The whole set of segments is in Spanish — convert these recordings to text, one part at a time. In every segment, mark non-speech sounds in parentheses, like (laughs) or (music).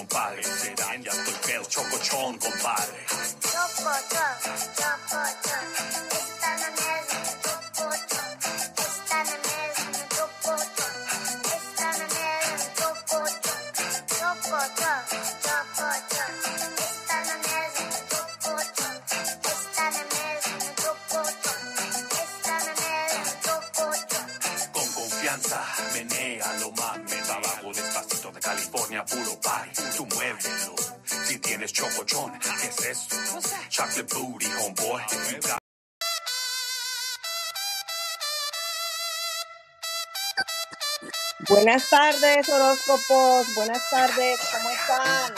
experiencia, compadre. Será, ya estoy pedo, chocochón, compadre. Con Buenas tardes, horóscopos. Buenas tardes, ¿cómo están?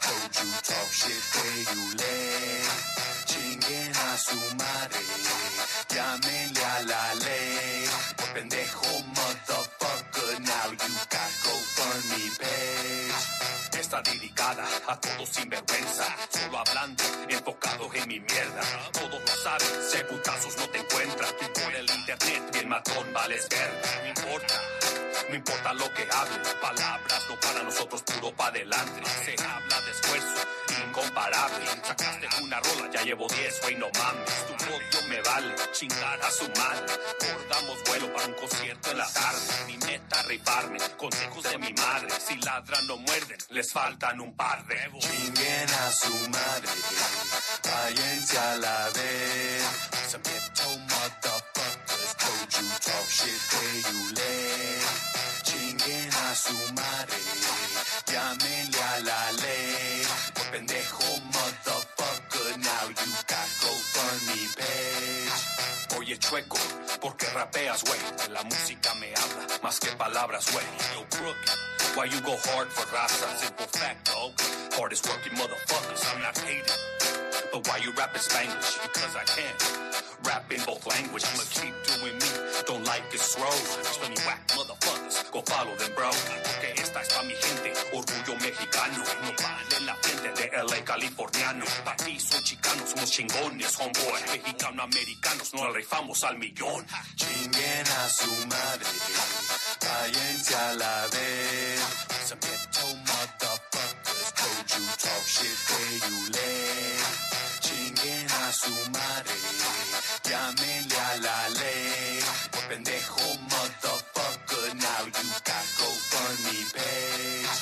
Told you talk shit where you. Chinguen a su madre, llámenle a la ley. Por pendejo motherfucker, now you got GoFundMe page. Está dedicada a todos sin vergüenza, solo hablando, enfocados en mi mierda. Todos lo saben, sé putazos no te encuentran. Tú por el internet, bien matón, vales verga. No importa, no importa lo que hable, palabras no para nosotros, puro pa' adelante. Se habla de esfuerzo, incomparable. Sacaste una rola, ya llevo 10, güey, no mames. Tu odio me vale, chingar a su madre. Acordamos vuelo para un concierto en la tarde. Mi meta, rifarme, consejos de mi madre. Si ladran no muerden, les faltan un par de. Chinguen a su madre, cállense a la vez. Some ghetto motherfuckers you talk shit where you live. Chinguen a su madre, llámenle a la ley. Por pendejo motherfucker, now you got GoFundMe page. Oye chueco, ¿por qué rapeas, güey? La música me habla, más que palabras, güey. Yo, Brooke, why you go hard for raza? Simple fact, dog. Hardest working motherfuckers, I'm not hating. Why you rap in Spanish? Because I can. Rap in both languages. I'ma keep doing me. Don't like this road. There's many whack motherfuckers. Go follow them, bro. Porque esta es pa' mi gente. Orgullo mexicano. No vale la frente de LA californiano. Pa' ti soy chicano. Somos chingones, homeboy. Mexicano-americanos. Nos rifamos al millón. Chinguen a su madre. Cállense a la vez. Some ghetto motherfuckers told you talk shit where you live. Chinguen a su madre, llámenle a la ley. Por pendejo motherfucker, now you got GoFundMe page.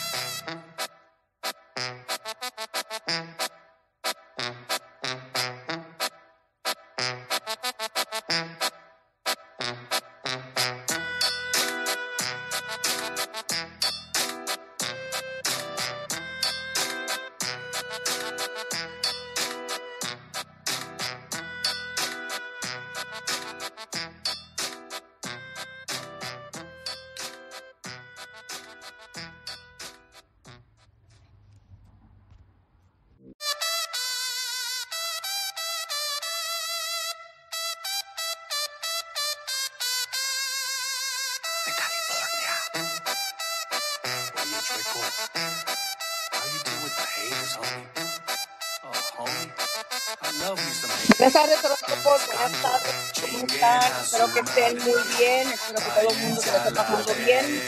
Que estén muy bien. Espero que todo el mundo se lo esté pasando bien.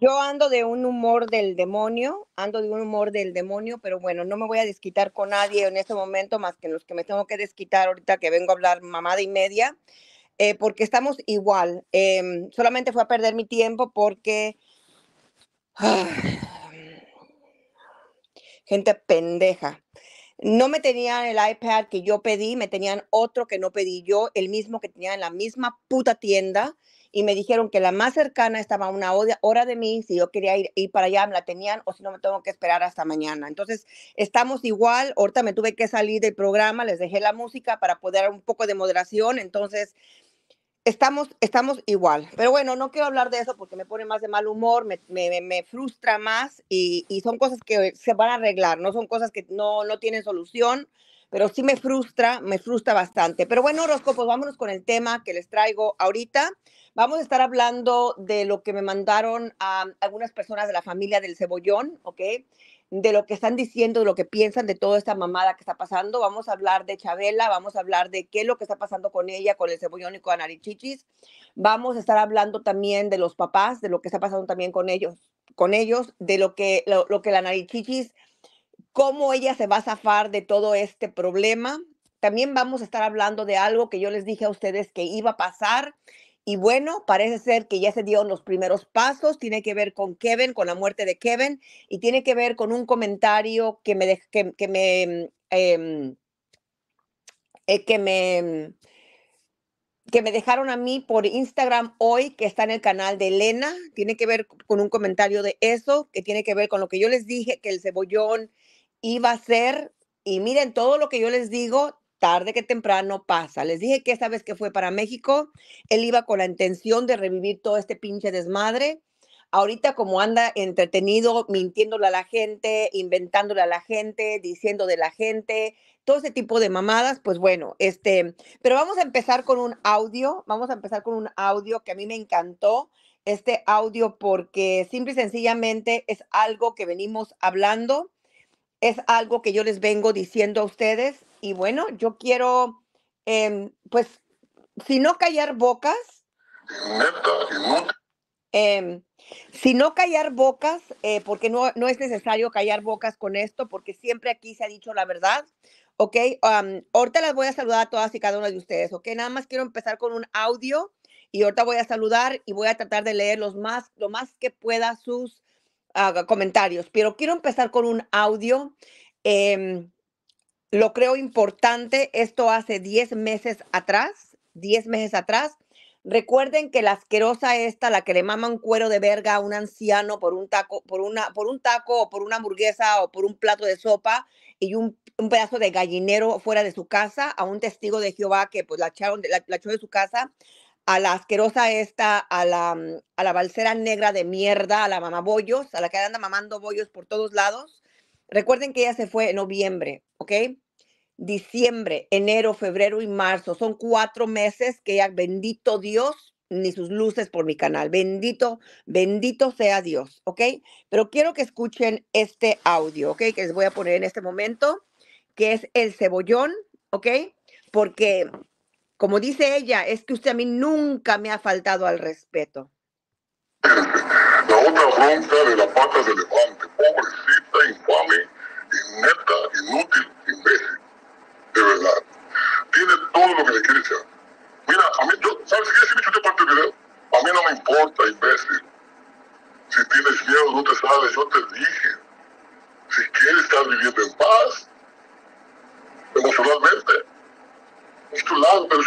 Yo ando de un humor del demonio, ando de un humor del demonio, pero bueno, no me voy a desquitar con nadie en este momento más que los que me tengo que desquitar ahorita que vengo a hablar mamada y media, eh, porque estamos igual. Em, solamente fue a perder mi tiempo porque... gente pendeja. No me tenían el iPad que yo pedí, me tenían otro que no pedí yo, el mismo que tenía en la misma puta tienda y me dijeron que la más cercana estaba a una hora de mí, si yo quería ir, ir para allá me la tenían o si no me tengo que esperar hasta mañana. Entonces, estamos igual, ahorita me tuve que salir del programa, les dejé la música para poder un poco de moderación, entonces estamos, estamos igual. Pero bueno, no quiero hablar de eso porque me pone más de mal humor, me, me, me frustra más y, y, son cosas que se van a arreglar, no son cosas que no, no tienen solución, pero sí me frustra, me frustra bastante. Pero bueno, horóscopos, vámonos con el tema que les traigo ahorita. Vamos a estar hablando de lo que me mandaron a algunas personas de la familia del cebollón, ¿ok? De lo que están diciendo, de lo que piensan de toda esta mamada que está pasando. Vamos a hablar de Chabela, vamos a hablar de qué es lo que está pasando con ella, con el cebollón y con Arichichis. Vamos a estar hablando también de los papás, de lo que está pasando también con ellos, con ellos, de lo que, lo, lo que la Narichichis, cómo ella se va a zafar de todo este problema. También vamos a estar hablando de algo que yo les dije a ustedes que iba a pasar y bueno, parece ser que ya se dio los primeros pasos, tiene que ver con Kevin, con la muerte de Kevin, y tiene que ver con un comentario que me, que, me, eh, eh, que me, que me dejaron a mí por Instagram hoy, que está en el canal de Elena, tiene que ver con un comentario de eso, que tiene que ver con lo que yo les dije que el cebollón iba a ser, y miren, todo lo que yo les digo tarde que temprano pasa. Les dije que esta vez que fue para México, él iba con la intención de revivir todo este pinche desmadre. Ahorita como anda entretenido, mintiéndole a la gente, inventándole a la gente, diciendo de la gente, todo ese tipo de mamadas, pues bueno, este, pero vamos a empezar con un audio, vamos a empezar con un audio que a mí me encantó, este audio porque simple y sencillamente es algo que venimos hablando, es algo que yo les vengo diciendo a ustedes y bueno, yo quiero, em, pues, si no callar bocas, em, si no callar bocas, eh, porque no, no es necesario callar bocas con esto, porque siempre aquí se ha dicho la verdad, ¿ok? Am, ahorita las voy a saludar a todas y cada una de ustedes, ¿ok? Nada más quiero empezar con un audio y ahorita voy a saludar y voy a tratar de leer los más, lo más que pueda sus ah, comentarios, pero quiero empezar con un audio. em, lo creo importante, esto hace 10 meses atrás, 10 meses atrás. Recuerden que la asquerosa esta, la que le mama un cuero de verga a un anciano por un taco, por una, por un taco o por una hamburguesa o por un plato de sopa y un, un pedazo de gallinero fuera de su casa, a un testigo de Jehová que pues la echaron, la, la echó de su casa, a la asquerosa esta, a la, mm, a la balsera negra de mierda, a la mamabollos, a la que anda mamando bollos por todos lados. Recuerden que ella se fue en noviembre, ¿ok? Diciembre, enero, febrero y marzo. Son cuatro meses que ya, bendito Dios, ni sus luces por mi canal. Bendito, bendito sea Dios, ¿ok? Pero quiero que escuchen este audio, ¿ok? Que les voy a poner en este momento, que es el cebollón, ¿ok? Porque, como dice ella, es que usted a mí nunca me ha faltado al respeto. La otra bronca de la pata de elefante, pobrecita, infame, inútil, de verdad. Tiene todo lo que le quiere echar. Mira, a mí, yo, ¿sabes qué? Parte del a mí no me importa, imbécil. Si tienes miedo, no te sales, yo te dije. Si quieres estar viviendo en paz, emocionalmente, es tu lado, pero.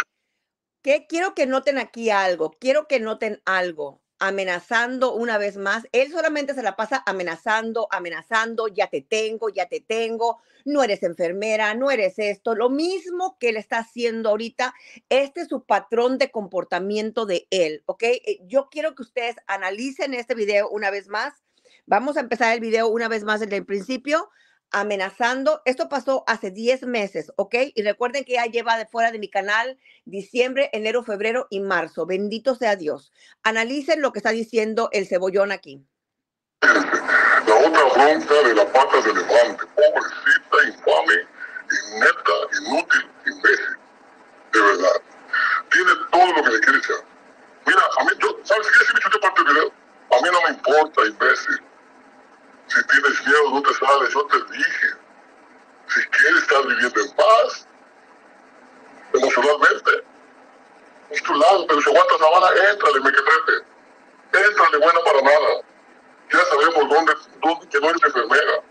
Quiero que noten aquí algo, quiero que noten algo, amenazando una vez más. Él solamente se la pasa amenazando, amenazando, ya te tengo, ya te tengo, no eres enfermera, no eres esto. Lo mismo que él está haciendo ahorita, este es su patrón de comportamiento de él, ¿ok? Eh, Yo quiero que ustedes analicen este video una vez más. Vamos a empezar el video una vez más desde el principio amenazando. Esto pasó hace 10 meses, ¿ok? Y recuerden que ya lleva de fuera de mi canal diciembre, enero, febrero y marzo. Bendito sea Dios. Analicen lo que está diciendo el cebollón aquí. La otra bronca de la pata de levante, pobrecita, infame, inepta, inútil, imbécil. De verdad. Tiene todo lo que le quiere echar. Mira, a mí, yo, ¿sabes qué? Si me parte del video, a mí no me importa, imbécil tienes miedo, no te sales. Yo te dije. Si quieres estar viviendo en paz, emocionalmente, es tu lado, pero si aguantas la bala, éntrale, mequetrete. Éntrale, buena para nada. Ya sabemos dónde, dónde que no eres enfermera.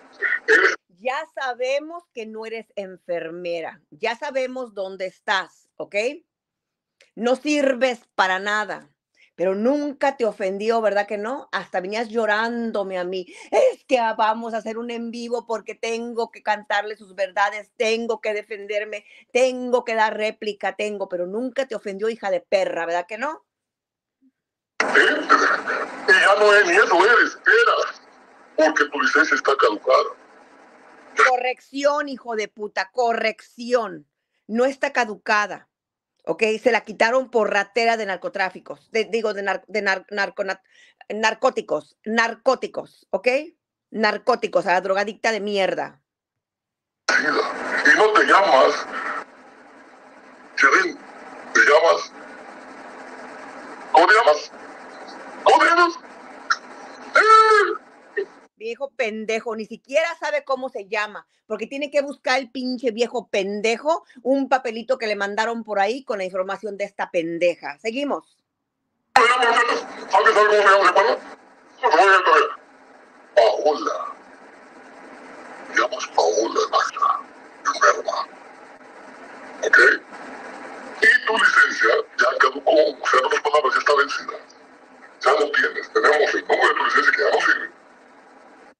Ya sabemos que no eres enfermera. Ya sabemos dónde estás, ¿ok? No sirves para nada. Pero nunca te ofendió, ¿verdad que no? Hasta venías llorándome a mí. Es que ah, vamos a hacer un en vivo porque tengo que cantarle sus verdades, tengo que defenderme, tengo que dar réplica, tengo, pero nunca te ofendió, hija de perra, ¿verdad que no? Y ya no es ni eso eres, eras. Porque tu licencia está caducada. Corrección, hijo de puta, corrección. No está caducada. ¿Ok? Se la quitaron por ratera de narcotráficos. digo, de, nar- de nar- narcóticos. Narcóticos. ¿Ok? Narcóticos, a la drogadicta de mierda. Y no te llamas. Te llamas. ¿Cómo te llamas? ¿Cómo te llamas? ¡Eh! Viejo pendejo, ni siquiera sabe cómo se llama, porque tiene que buscar el pinche viejo pendejo un papelito que le mandaron por ahí con la información de esta pendeja. Seguimos. No. Paola. Llamas Paola Magda. Enferma. ¿Ok? Y tu licencia ya caducó. O sea, en otras palabras, ya está vencida. Ya lo tienes. Tenemos el número de tu licencia que ya no sirve.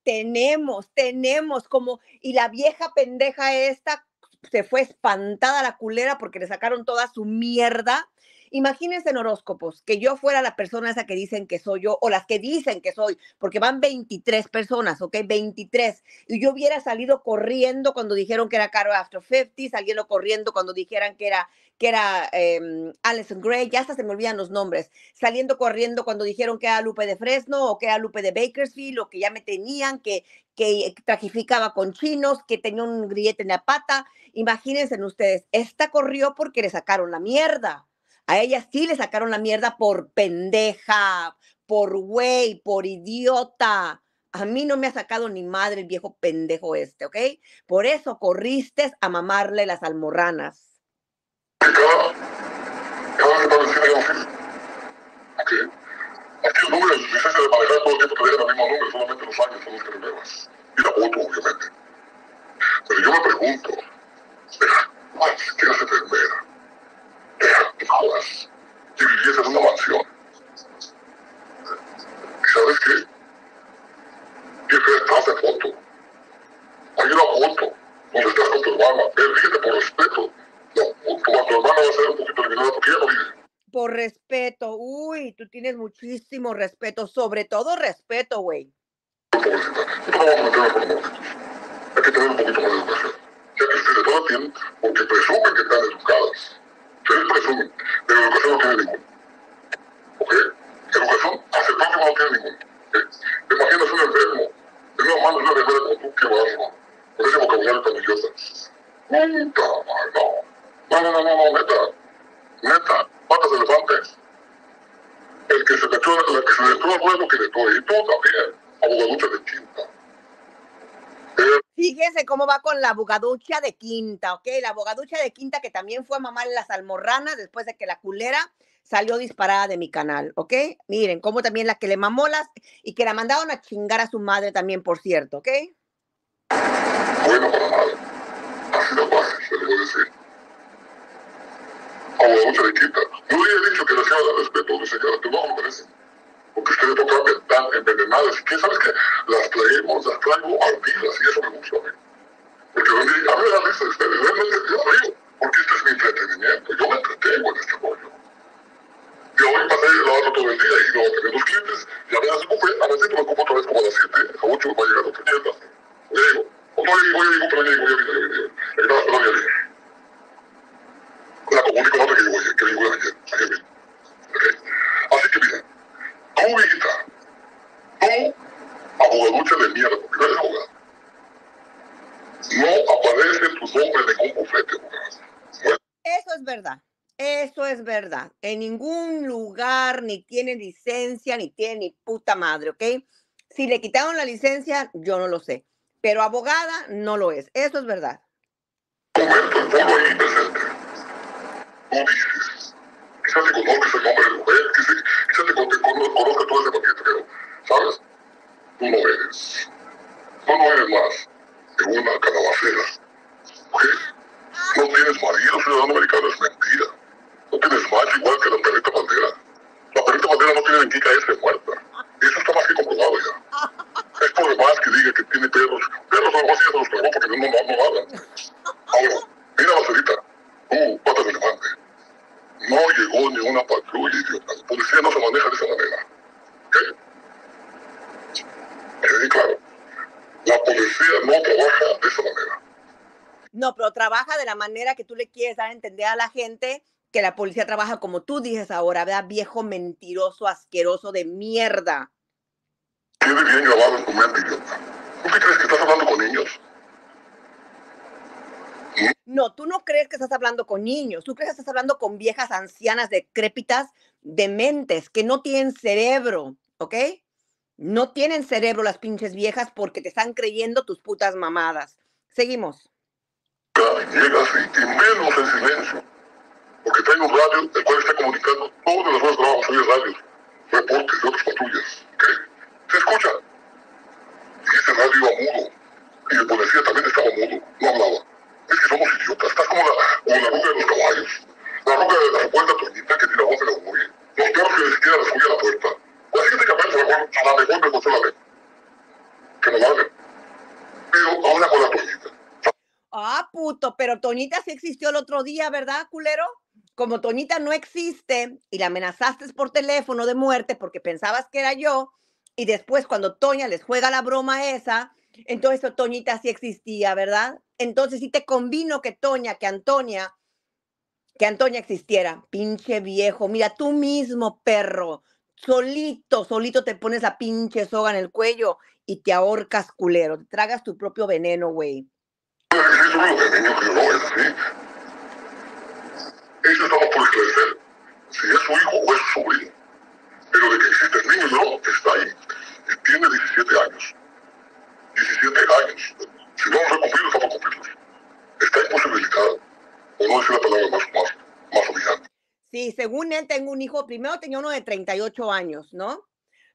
Tenemos, tenemos como, y la vieja pendeja esta se fue espantada la culera porque le sacaron toda su mierda. Imagínense en horóscopos que yo fuera la persona esa que dicen que soy yo o las que dicen que soy, porque van 23 personas, ¿ok? 23. Y yo hubiera salido corriendo cuando dijeron que era Caro After 50, saliendo corriendo cuando dijeran que era, que era em, Alison Gray, ya hasta se me olvidan los nombres, saliendo corriendo cuando dijeron que era Lupe de Fresno o que era Lupe de Bakersfield o que ya me tenían, que, que trajificaba con chinos, que tenía un grillete en la pata. Imagínense ustedes, esta corrió porque le sacaron la mierda. A ella sí le sacaron la mierda por pendeja, por güey, por idiota. A mí no me ha sacado ni madre el viejo pendejo este, ¿ok? Por eso corriste a mamarle las almorranas. Aquí el número de licencia de manejar todo el tiempo te dejan el mismo número, solamente los años son los que renuevas. Y la foto, obviamente. Pero yo me pregunto, Max, ¿qué hace enfermera? Deja, te jodas. En una mansión. ¿Y sabes qué? Qué fea estás de foto. Hay una foto donde estás con tu hermana. Fíjate por respeto. No, tu, tu hermana va a ser un poquito eliminada porque ella no vive. Por respeto, uy, tú tienes muchísimo respeto, sobre todo respeto, güey. pobrecita. No vamos a meternos con los Hay que tener un poquito más de educación. Ya que ustedes todas tienen, porque presumen que están educadas. Ustedes presumen, pero educación no tiene ninguna. ¿Ok? Educación próximo no tiene ninguna. ¿ok? ¿Te imaginas un enfermo? De una mano una enfermera como tú, qué barro. Con ese vocabulario tan idiota. Puta no. No, no, no, no, neta. Neta, patas de elefante. El que se echó, el que se el que echó, y tú también, abogaducha de quinta. Fíjense cómo va con la abogaducha de quinta, ¿ok? La abogaducha de quinta que también fue a mamar las almorranas después de que la culera salió disparada de mi canal, ¿ok? Miren, cómo también la que le mamó las y que la mandaron a chingar a su madre también, por cierto, ¿ok? bueno para nada. Así de fácil, se le voy a decir. Abogaducha de quinta. No le he dicho que le hacía dar respeto, señora, que no lo merecen. Porque ustedes no están tan envenenadas. ¿Y qué sabes que las traemos, las traigo ardidas y eso me gusta a mí? Porque a mí, a me da risa de ustedes, realmente yo río, porque este es mi entretenimiento, yo me entretengo en este rollo. Yo hoy pasé lavando todo el día y no tenía dos clientes, ya me das buffet, a veces me ocupo otra vez como a las 7, a 8 va a llegar otra tienda. Ya digo, o no, ya digo, ya digo, pero ya digo, ya digo, ya digo, ya digo, ya digo, La comunico con otra que digo, oye, que digo, ayer, ayer. ¿Ok? Así que miren, tú, abogaducha de mierda, porque no eres abogada, no aparece tu nombre en ningún bufete, abogada. No Eso es verdad. Eso es verdad. En ningún lugar ni tiene licencia, ni tiene ni puta madre, ¿ok? Si le quitaron la licencia, yo no lo sé. Pero abogada no lo es. Eso es verdad. Momento, ponlo ahí presente. Tú dices, quizás te conozcas el nombre de mujer, quizás, quizás te, con- te cono- conozca todo ese paquete, pero, ¿sabes? Tú no eres. Tú no eres más que una calabacera. ¿Ok? No tienes marido, ciudadano americano, es mentira. No tienes macho igual que la perrita bandera. La perrita bandera no tiene en qué caerse muerta. Eso está más que comprobado ya. Es por demás que diga que tiene perros. Perros a lo mejor sí ya se los tragó porque no, no, no, no. Ahora, mira, Bacerita, tú, patas de elefante. No llegó ni una patrulla, idiota. La policía no se maneja de esa manera. ¿Ok? Quede claro. La policía no trabaja de esa manera. No, pero trabaja de la manera que tú le quieres dar a entender a la gente que la policía trabaja como tú dices ahora, ¿verdad? Viejo mentiroso, asqueroso de mierda. Quede bien grabado en tu mente, idiota. ¿Tú qué crees que estás hablando con niños? No, tú no crees que estás hablando con niños, tú crees que estás hablando con viejas ancianas decrépitas, dementes, que no tienen cerebro, ¿ok? No tienen cerebro las pinches viejas porque te están creyendo tus putas mamadas. Seguimos. llega así, y menos en silencio. Porque trae un radio, el cual está comunicando todas las horas de trabajo, oye radios, reportes de otras patrullas. ¿ok? Se escucha. Y ese radio iba mudo. Y el policía también estaba mudo, no hablaba. Es que somos idiotas, estás como la, como la de los caballos. La ruca de la supuesta Toñita que tira voz de la mujer. Los perros que ni siquiera les a la puerta. La gente que apenas a la mejor, la me la ley. Que no valen. Pero ahora con la Toñita. Ah, puto, pero Toñita sí existió el otro día, ¿verdad, culero? Como Toñita no existe y la amenazaste por teléfono de muerte porque pensabas que era yo, y después cuando Toña les juega la broma esa, entonces Toñita sí existía, ¿verdad? Entonces sí te convino que Toña, que Antonia, que Antonia existiera. Pinche viejo, mira tú mismo, perro, solito, solito te pones la pinche soga en el cuello y te ahorcas, culero, te tragas tu propio veneno, güey. Eso estamos por esclarecer. Si es su hijo o es su sobrino. Pero de que existe el niño no, está ahí. Tiene 17 años. 17 años. Si ha cumplido, está por cumplirlos. Está imposibilitado. O no decir la palabra más, más, más humillante. Sí, según él tengo un hijo, primero tenía uno de 38 años, ¿no?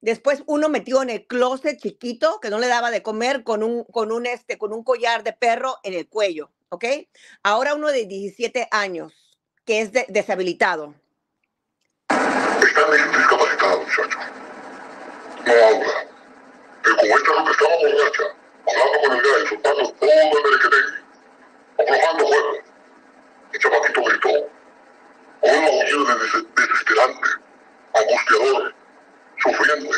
Después uno metido en el closet chiquito que no le daba de comer con un, con un, este, con un collar de perro en el cuello, ¿ok? Ahora uno de 17 años que es de- deshabilitado. Está discapacitado, muchacho. No habla. Pero como esta ruca estaba borracha, hablando con el gallo, soltando todo el merequetengue, aflojando juego, el chamaquito gritó, con un maullido de des- desesperante, angustiador, sufriente.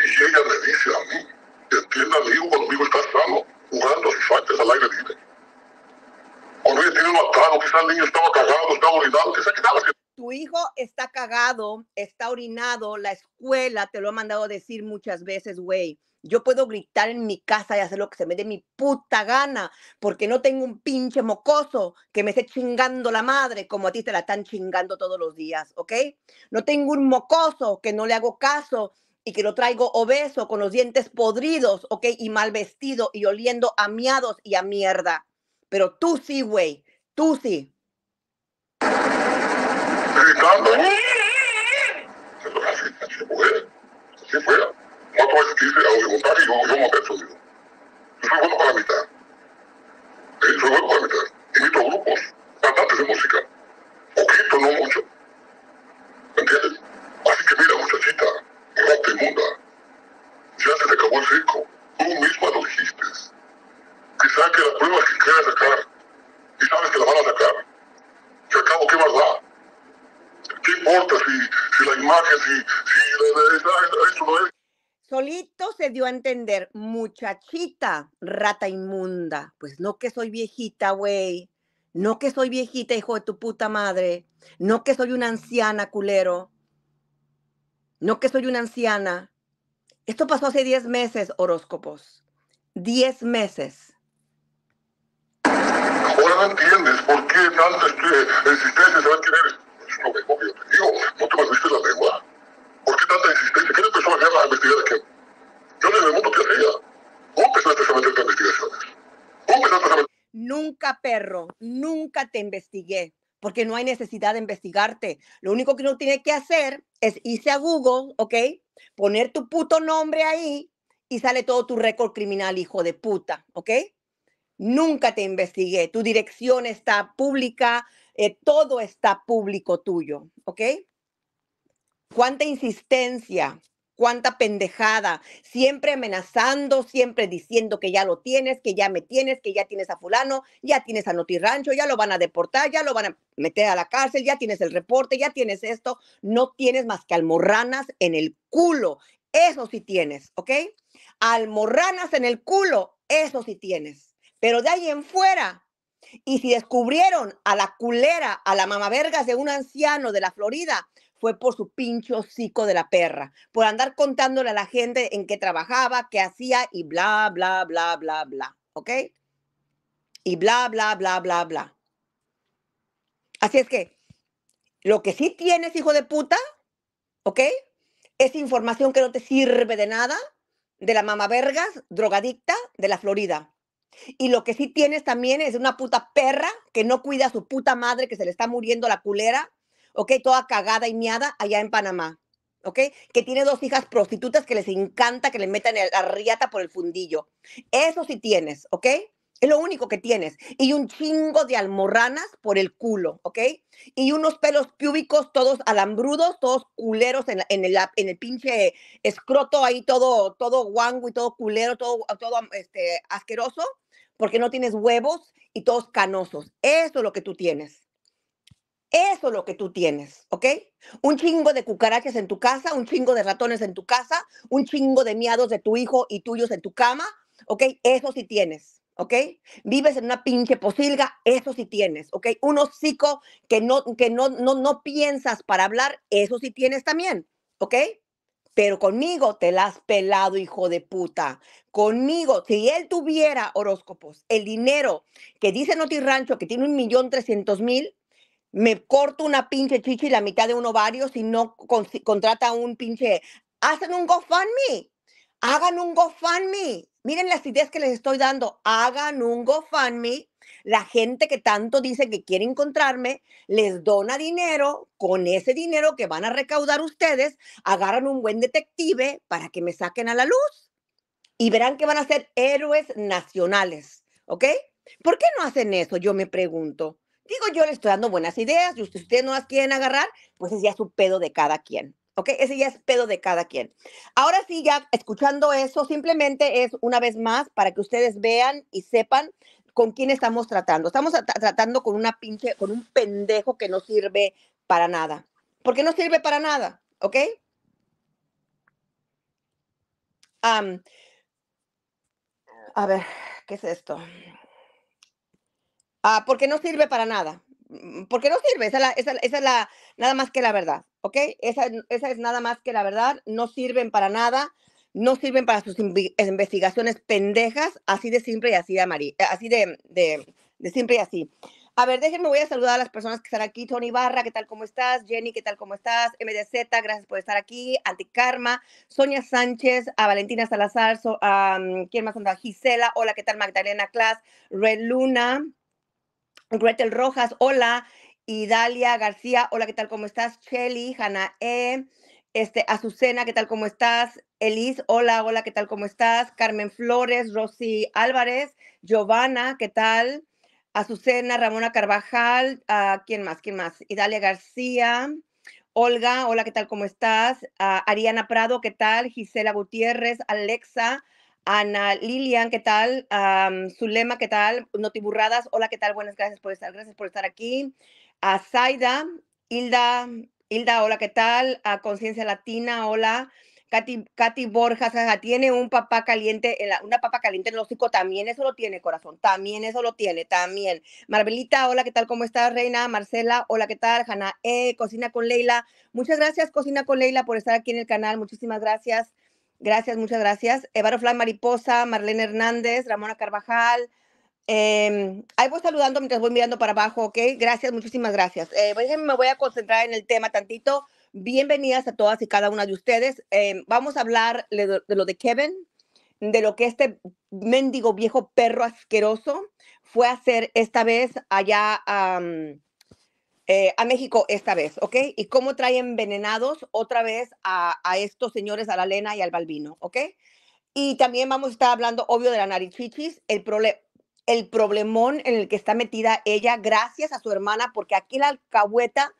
Y ella me dice a mí, entienda mi hijo cuando hijo está sano, jugando a sus antes al aire libre. Cuando ella tiene un atado, quizás el niño estaba cagado, estaba orinado, quizás haciendo Tu hijo está cagado, está orinado, la escuela te lo ha mandado decir muchas veces, güey. Yo puedo gritar en mi casa y hacer lo que se me dé mi puta gana, porque no tengo un pinche mocoso que me esté chingando la madre como a ti te la están chingando todos los días, ¿ok? No tengo un mocoso que no le hago caso y que lo traigo obeso con los dientes podridos, ¿ok? Y mal vestido y oliendo a miados y a mierda. Pero tú sí, güey, tú sí. (laughs) Cuatro veces que hice audio montaje y yo, yo monté el sonido. Yo soy bueno para la mitad. Eh, soy bueno para la mitad. Imito grupos, cantantes de música. Poquito, no mucho. ¿Me entiendes? Así que mira, muchachita, rata inmunda. Ya se te acabó el circo. Tú misma lo dijiste. Que saque las pruebas que quiera sacar. Y sabes que la van a sacar. Que al cabo, ¿qué más da? ¿Qué importa si, si la imagen, si, si la, la- eso no es? Solito se dio a entender, muchachita, rata inmunda. Pues no que soy viejita, güey. No que soy viejita, hijo de tu puta madre. No que soy una anciana, culero. No que soy una anciana. Esto pasó hace 10 meses, horóscopos. 10 meses. Ahora no entiendes por qué tanta este, insistencia en saber quién eres. Es lo mismo que yo te digo. ¿No te maldiste la lengua? ¿Por qué tanta insistencia? Nunca, perro, nunca te investigué porque no hay necesidad de investigarte. Lo único que uno tiene que hacer es irse a Google, ¿ok? Poner tu puto nombre ahí y sale todo tu récord criminal, hijo de puta, ¿ok? Nunca te investigué. Tu dirección está pública, eh, todo está público tuyo, ¿ok? ¿Cuánta insistencia cuánta pendejada, siempre amenazando, siempre diciendo que ya lo tienes, que ya me tienes, que ya tienes a fulano, ya tienes a Noti Rancho, ya lo van a deportar, ya lo van a meter a la cárcel, ya tienes el reporte, ya tienes esto, no tienes más que almorranas en el culo, eso sí tienes, ¿ok? Almorranas en el culo, eso sí tienes, pero de ahí en fuera. Y si descubrieron a la culera, a la mamavergas de un anciano de la Florida, fue por su pincho hocico de la perra, por andar contándole a la gente en qué trabajaba, qué hacía y bla, bla, bla, bla, bla. ¿Ok? Y bla, bla, bla, bla, bla. Así es que lo que sí tienes, hijo de puta, ¿ok? Es información que no te sirve de nada de la mamá vergas drogadicta de la Florida. Y lo que sí tienes también es una puta perra que no cuida a su puta madre, que se le está muriendo la culera ¿ok? Toda cagada y miada allá en Panamá, ¿ok? Que tiene dos hijas prostitutas que les encanta que le metan la riata por el fundillo. Eso sí tienes, ¿ok? Es lo único que tienes. Y un chingo de almorranas por el culo, ¿ok? Y unos pelos púbicos todos alambrudos, todos culeros en, en, el, en el pinche escroto ahí, todo, todo guango y todo culero, todo, todo este, asqueroso, porque no tienes huevos y todos canosos. Eso es lo que tú tienes. Eso es lo que tú tienes, ¿ok? Un chingo de cucarachas en tu casa, un chingo de ratones en tu casa, un chingo de miados de tu hijo y tuyos en tu cama, ¿ok? Eso sí tienes, ¿ok? Vives en una pinche posilga, eso sí tienes, ¿ok? Un hocico que no, que no, no, no piensas para hablar, eso sí tienes también, ¿ok? Pero conmigo te la has pelado, hijo de puta. Conmigo, si él tuviera horóscopos, el dinero que dice Noti Rancho que tiene un millón trescientos mil, me corto una pinche chicha y la mitad de un ovario si no contrata un pinche. Hacen un GoFundMe. Hagan un GoFundMe. Miren las ideas que les estoy dando. Hagan un GoFundMe. La gente que tanto dice que quiere encontrarme les dona dinero. Con ese dinero que van a recaudar ustedes, agarran un buen detective para que me saquen a la luz. Y verán que van a ser héroes nacionales. ¿Ok? ¿Por qué no hacen eso? Yo me pregunto. Digo, yo le estoy dando buenas ideas y ustedes no las quieren agarrar, pues ese ya es su pedo de cada quien. ¿Ok? Ese ya es pedo de cada quien. Ahora sí, ya escuchando eso, simplemente es una vez más para que ustedes vean y sepan con quién estamos tratando. Estamos tratando con una pinche, con un pendejo que no sirve para nada. Porque no sirve para nada, ¿ok? a ver, ¿qué es esto? Ah, porque no sirve para nada. Mm, porque no sirve, esa es, la, nada más que la verdad, ¿ok? Esa, es nada más que la verdad, no sirven para nada, no sirven para sus investigaciones pendejas, así de simple y así de amarillo, eh, así de, de, simple y así. A ver, déjenme, voy a saludar a las personas que están aquí. Tony Barra, ¿qué tal? ¿Cómo estás? Jenny, ¿qué tal? ¿Cómo estás? MDZ, gracias por estar aquí. Antikarma, Sonia Sánchez, a Valentina Salazar, ¿quién más anda? Gisela, hola, ¿qué tal? Magdalena Class, Red Luna, Gretel Rojas, hola. Idalia García, hola, ¿qué tal? ¿Cómo estás? Shelly, Hanna E. Este, Azucena, ¿qué tal? ¿Cómo estás? Elis, hola, hola, ¿qué tal? ¿Cómo estás? Carmen Flores, Rosy Álvarez, Giovanna, ¿qué tal? Azucena, Ramona Carvajal, uh, ¿quién más? ¿Quién más? Idalia García, Olga, hola, ¿qué tal? ¿Cómo estás? Uh, Ariana Prado, ¿qué tal? Gisela Gutiérrez, Alexa, Ana Lilian, ¿qué tal? Zulema, ¿qué tal? Notiburradas, hola, ¿qué tal? Buenas gracias por estar, gracias por estar aquí. A Zaida, Hilda, Hilda, hola, ¿qué tal? A Conciencia Latina, hola. Katy, Katy Borjas, tiene un papá caliente, una papa caliente en el hocico, también eso lo tiene, corazón, también eso lo tiene, también. Marvelita, hola, ¿qué tal? ¿Cómo estás, Reina? Marcela, hola, ¿qué tal? Hanna, eh, Cocina con Leila. Muchas gracias, Cocina con Leila, por estar aquí en el canal, muchísimas gracias. Gracias, muchas gracias. Evaro Fly Mariposa, Marlene Hernández, Ramona Carvajal. Eh, ahí voy saludando mientras voy mirando para abajo, ¿ok? Gracias, muchísimas gracias. Eh, me voy a concentrar en el tema tantito. Bienvenidas a todas y cada una de ustedes. Em, vamos a hablar de, lo de Kevin, de lo que este mendigo viejo perro asqueroso fue a hacer esta vez allá eh, a México esta vez, ¿ok? Y cómo trae envenenados otra vez a, a estos señores, a la Lena y al Balbino, ¿ok? Y también vamos a estar hablando, obvio, de la narichichis, el, prole- el problemón en el que está metida ella, gracias a su hermana, porque aquí la alcahueta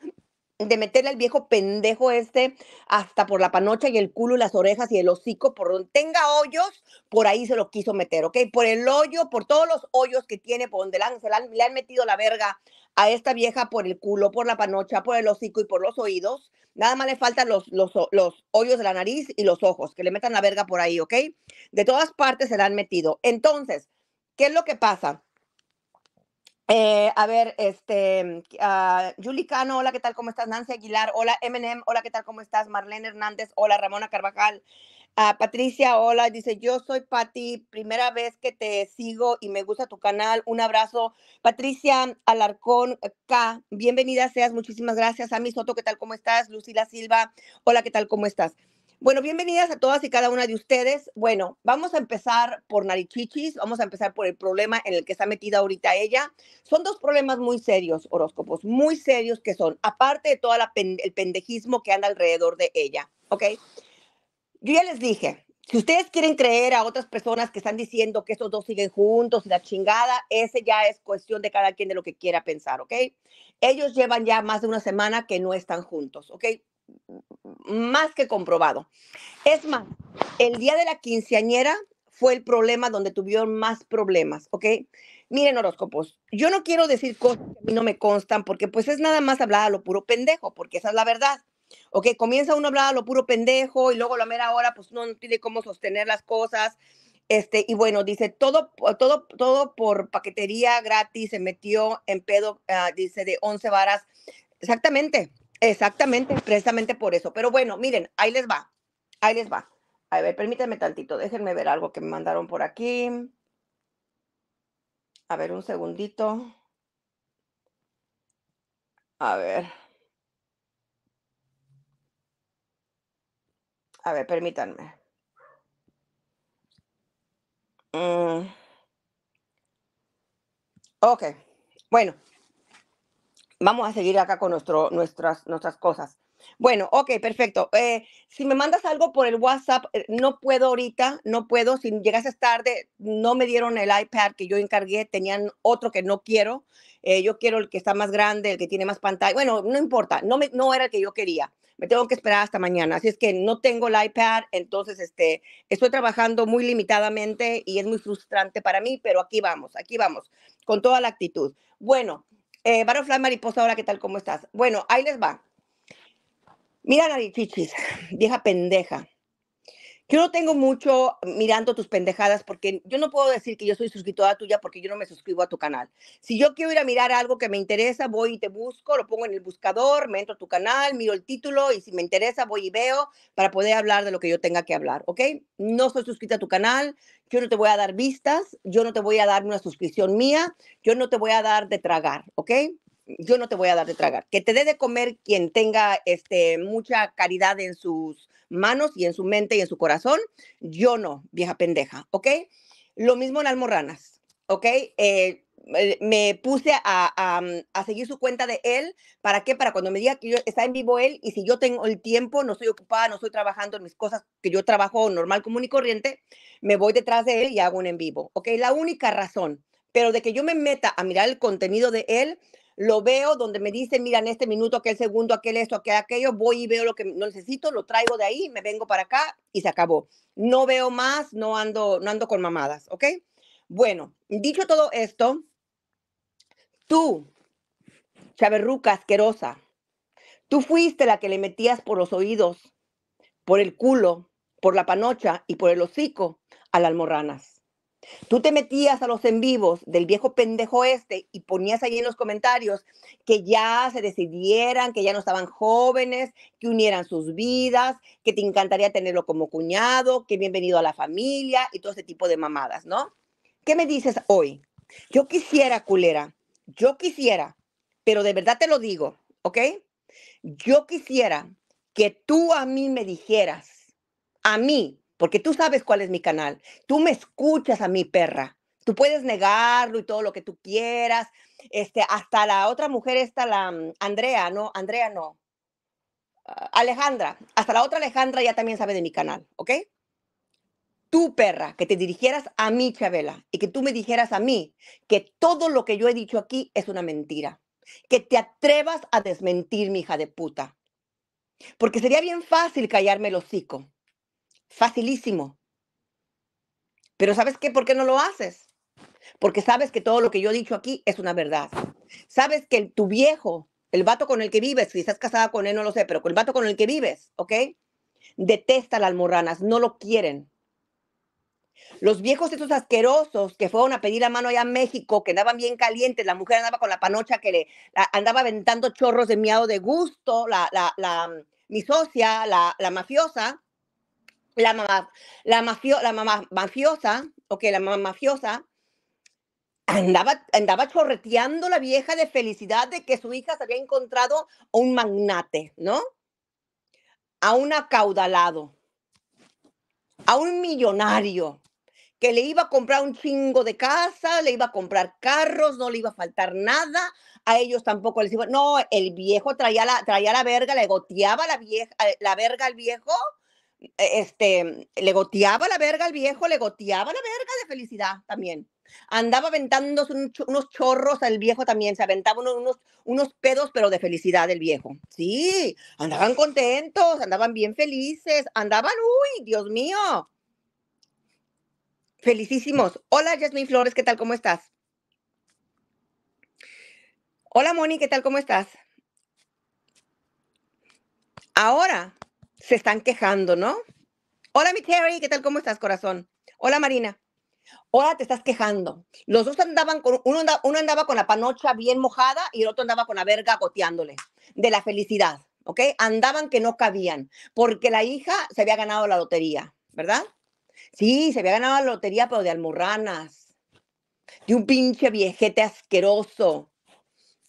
de meterle al viejo pendejo este hasta por la panocha y el culo y las orejas y el hocico, por donde tenga hoyos, por ahí se lo quiso meter, ¿ok? Por el hoyo, por todos los hoyos que tiene, por donde le han, le han- metido la verga a esta vieja por el culo, por la panocha, por el hocico y por los oídos. Nada más le faltan los, los hoyos de la nariz y los ojos, que le metan la verga por ahí, ¿ok? De todas partes se la han metido. Entonces, ¿qué es lo que pasa? Eh, a ver, este, ah, Julie Cano, hola, ¿qué tal? ¿Cómo estás? Nancy Aguilar, hola, Eminem, hola, ¿qué tal? ¿Cómo estás? Marlene Hernández, hola, Ramona Carvajal. Ah, Patricia, hola, dice, yo soy Patti, primera vez que te sigo y me gusta tu canal, un abrazo. Patricia Alarcón eh, K, bienvenida seas, muchísimas gracias. Ami Soto, ¿qué tal? ¿Cómo estás? Lucila Silva, hola, ¿qué tal? ¿Cómo estás? Bueno, bienvenidas a todas y cada una de ustedes. Bueno, vamos a empezar por Narichichis, vamos a empezar por el problema en el que está metida ahorita ella. Son dos problemas muy serios, horóscopos, muy serios que son, aparte de todo el pendejismo que anda alrededor de ella, ¿ok? Yo ya les dije, si ustedes quieren creer a otras personas que están diciendo que estos dos siguen juntos y la chingada, ese ya es cuestión de cada quien de lo que quiera pensar, ¿ok? Ellos llevan ya más de una semana que no están juntos, ¿ok? Más que comprobado. Es más, el día de la quinceañera fue el problema donde tuvieron más problemas, ¿ok? Miren horóscopos, yo no quiero decir cosas que a mí no me constan porque pues es nada más hablar a lo puro pendejo, porque esa es la verdad. Ok, comienza uno a hablar a lo puro pendejo y luego a la mera hora pues no tiene cómo sostener las cosas. Este, y bueno, dice, todo, todo, todo por paquetería gratis, se metió en pedo, ah, dice, de 11 varas. Exactamente, exactamente, precisamente por eso. Pero bueno, miren, ahí les va, ahí les va. A ver, permítanme tantito, déjenme ver algo que me mandaron por aquí. A ver, un segundito. A ver. A ver, permítanme. Mm. Ok, bueno, vamos a seguir acá con nuestro, nuestras, nuestras cosas. Bueno, ok, perfecto. Eh, si me mandas algo por el WhatsApp, eh, no puedo ahorita, no puedo. Si llegases tarde, no me dieron el iPad que yo encargué, tenían otro que no quiero. Eh, yo quiero el que está más grande, el que tiene más pantalla. Bueno, no importa, no, me, no era el que yo quería. Me tengo que esperar hasta mañana. Así es que no tengo el iPad, entonces este, estoy trabajando muy limitadamente y es muy frustrante para mí, pero aquí vamos, aquí vamos, con toda la actitud. Bueno, eh, Mariposa, ahora, ¿qué tal? ¿Cómo estás? Bueno, ahí les va. Mira, Narichichis, vieja pendeja. Yo no tengo mucho mirando tus pendejadas porque yo no puedo decir que yo soy suscriptora tuya porque yo no me suscribo a tu canal. Si yo quiero ir a mirar algo que me interesa, voy y te busco, lo pongo en el buscador, me entro a tu canal, miro el título y si me interesa voy y veo para poder hablar de lo que yo tenga que hablar, ¿ok? No soy suscrita a tu canal, yo no te voy a dar vistas, yo no te voy a dar una suscripción mía, yo no te voy a dar de tragar, ¿ok? Yo no te voy a dar de tragar. Que te dé de comer quien tenga este, mucha caridad en sus manos y en su mente y en su corazón. Yo no, vieja pendeja, ¿ok? Lo mismo en Almorranas, ¿ok? Eh, eh, me puse a, a, a, seguir su cuenta de él. ¿Para qué? Para cuando me diga que yo, está en vivo él y si yo tengo el tiempo, no estoy ocupada, no estoy trabajando en mis cosas que yo trabajo normal, común y corriente, me voy detrás de él y hago un en vivo, ¿ok? La única razón. Pero de que yo me meta a mirar el contenido de él, lo veo donde me dicen, mira, en este minuto, aquel segundo, aquel esto, aquel aquello, voy y veo lo que no necesito, lo traigo de ahí, me vengo para acá y se acabó. No veo más, no ando, no ando con mamadas, ¿ok? Bueno, dicho todo esto, tú, chaverruca asquerosa, tú fuiste la que le metías por los oídos, por el culo, por la panocha y por el hocico a las almorranas. Tú te metías a los en vivos del viejo pendejo este y ponías ahí en los comentarios que ya se decidieran, que ya no estaban jóvenes, que unieran sus vidas, que te encantaría tenerlo como cuñado, que bienvenido a la familia y todo ese tipo de mamadas, ¿no? ¿Qué me dices hoy? Yo quisiera, culera, yo quisiera, pero de verdad te lo digo, ¿ok? Yo quisiera que tú a mí me dijeras, a mí, porque tú sabes cuál es mi canal. Tú me escuchas a mi perra. Tú puedes negarlo y todo lo que tú quieras. Este, hasta la otra mujer, esta, la mm, Andrea, no, Andrea no. Ah, Alejandra, hasta la otra Alejandra ya también sabe de mi canal, ¿ok? Tú, perra, que te dirigieras a mí, Chabela, y que tú me dijeras a mí que todo lo que yo he dicho aquí es una mentira. Que te atrevas a desmentir, mi hija de puta. Porque sería bien fácil callarme el hocico. Facilísimo. Pero ¿sabes qué? ¿Por qué no lo haces? Porque sabes que todo lo que yo he dicho aquí es una verdad. Sabes que tu viejo, el vato con el que vives, si estás casada con él, no lo sé, pero el vato con el que vives, ¿ok? Detesta las almorranas, no lo quieren. Los viejos esos asquerosos que fueron a pedir la mano allá en México, que andaban bien calientes, la mujer andaba con la panocha que le andaba aventando chorros de miado de gusto, la, la, la mi socia, la, la mafiosa, la mamá, la, mafio, la mamá mafiosa, ok, la mamá mafiosa, andaba, andaba chorreteando la vieja de felicidad de que su hija se había encontrado un magnate, ¿no? A un acaudalado, a un millonario que le iba a comprar un chingo de casa, le iba a comprar carros, no le iba a faltar nada, a ellos tampoco les iba, no, el viejo traía la, traía la verga, le goteaba la vieja, la verga al viejo, este, le goteaba la verga al viejo, le goteaba la verga de felicidad también. Andaba aventando unos chorros al viejo también, se aventaba unos, unos pedos, pero de felicidad el viejo. Sí, andaban contentos, andaban bien felices, andaban, uy, Dios mío. Felicísimos. Hola, Jasmine Flores, ¿qué tal? ¿Cómo estás? Hola, Moni, ¿qué tal? ¿Cómo estás? Ahora se están quejando, ¿no? Hola, mi Terry, ¿qué tal? ¿Cómo estás, corazón? Hola, Marina. Ahora te estás quejando. Los dos andaban con, uno andaba, uno andaba con la panocha bien mojada y el otro andaba con la verga goteándole de la felicidad, ¿ok? Andaban que no cabían, porque la hija se había ganado la lotería, ¿verdad? Sí, se había ganado la lotería, pero de almorranas, de un pinche viejete asqueroso,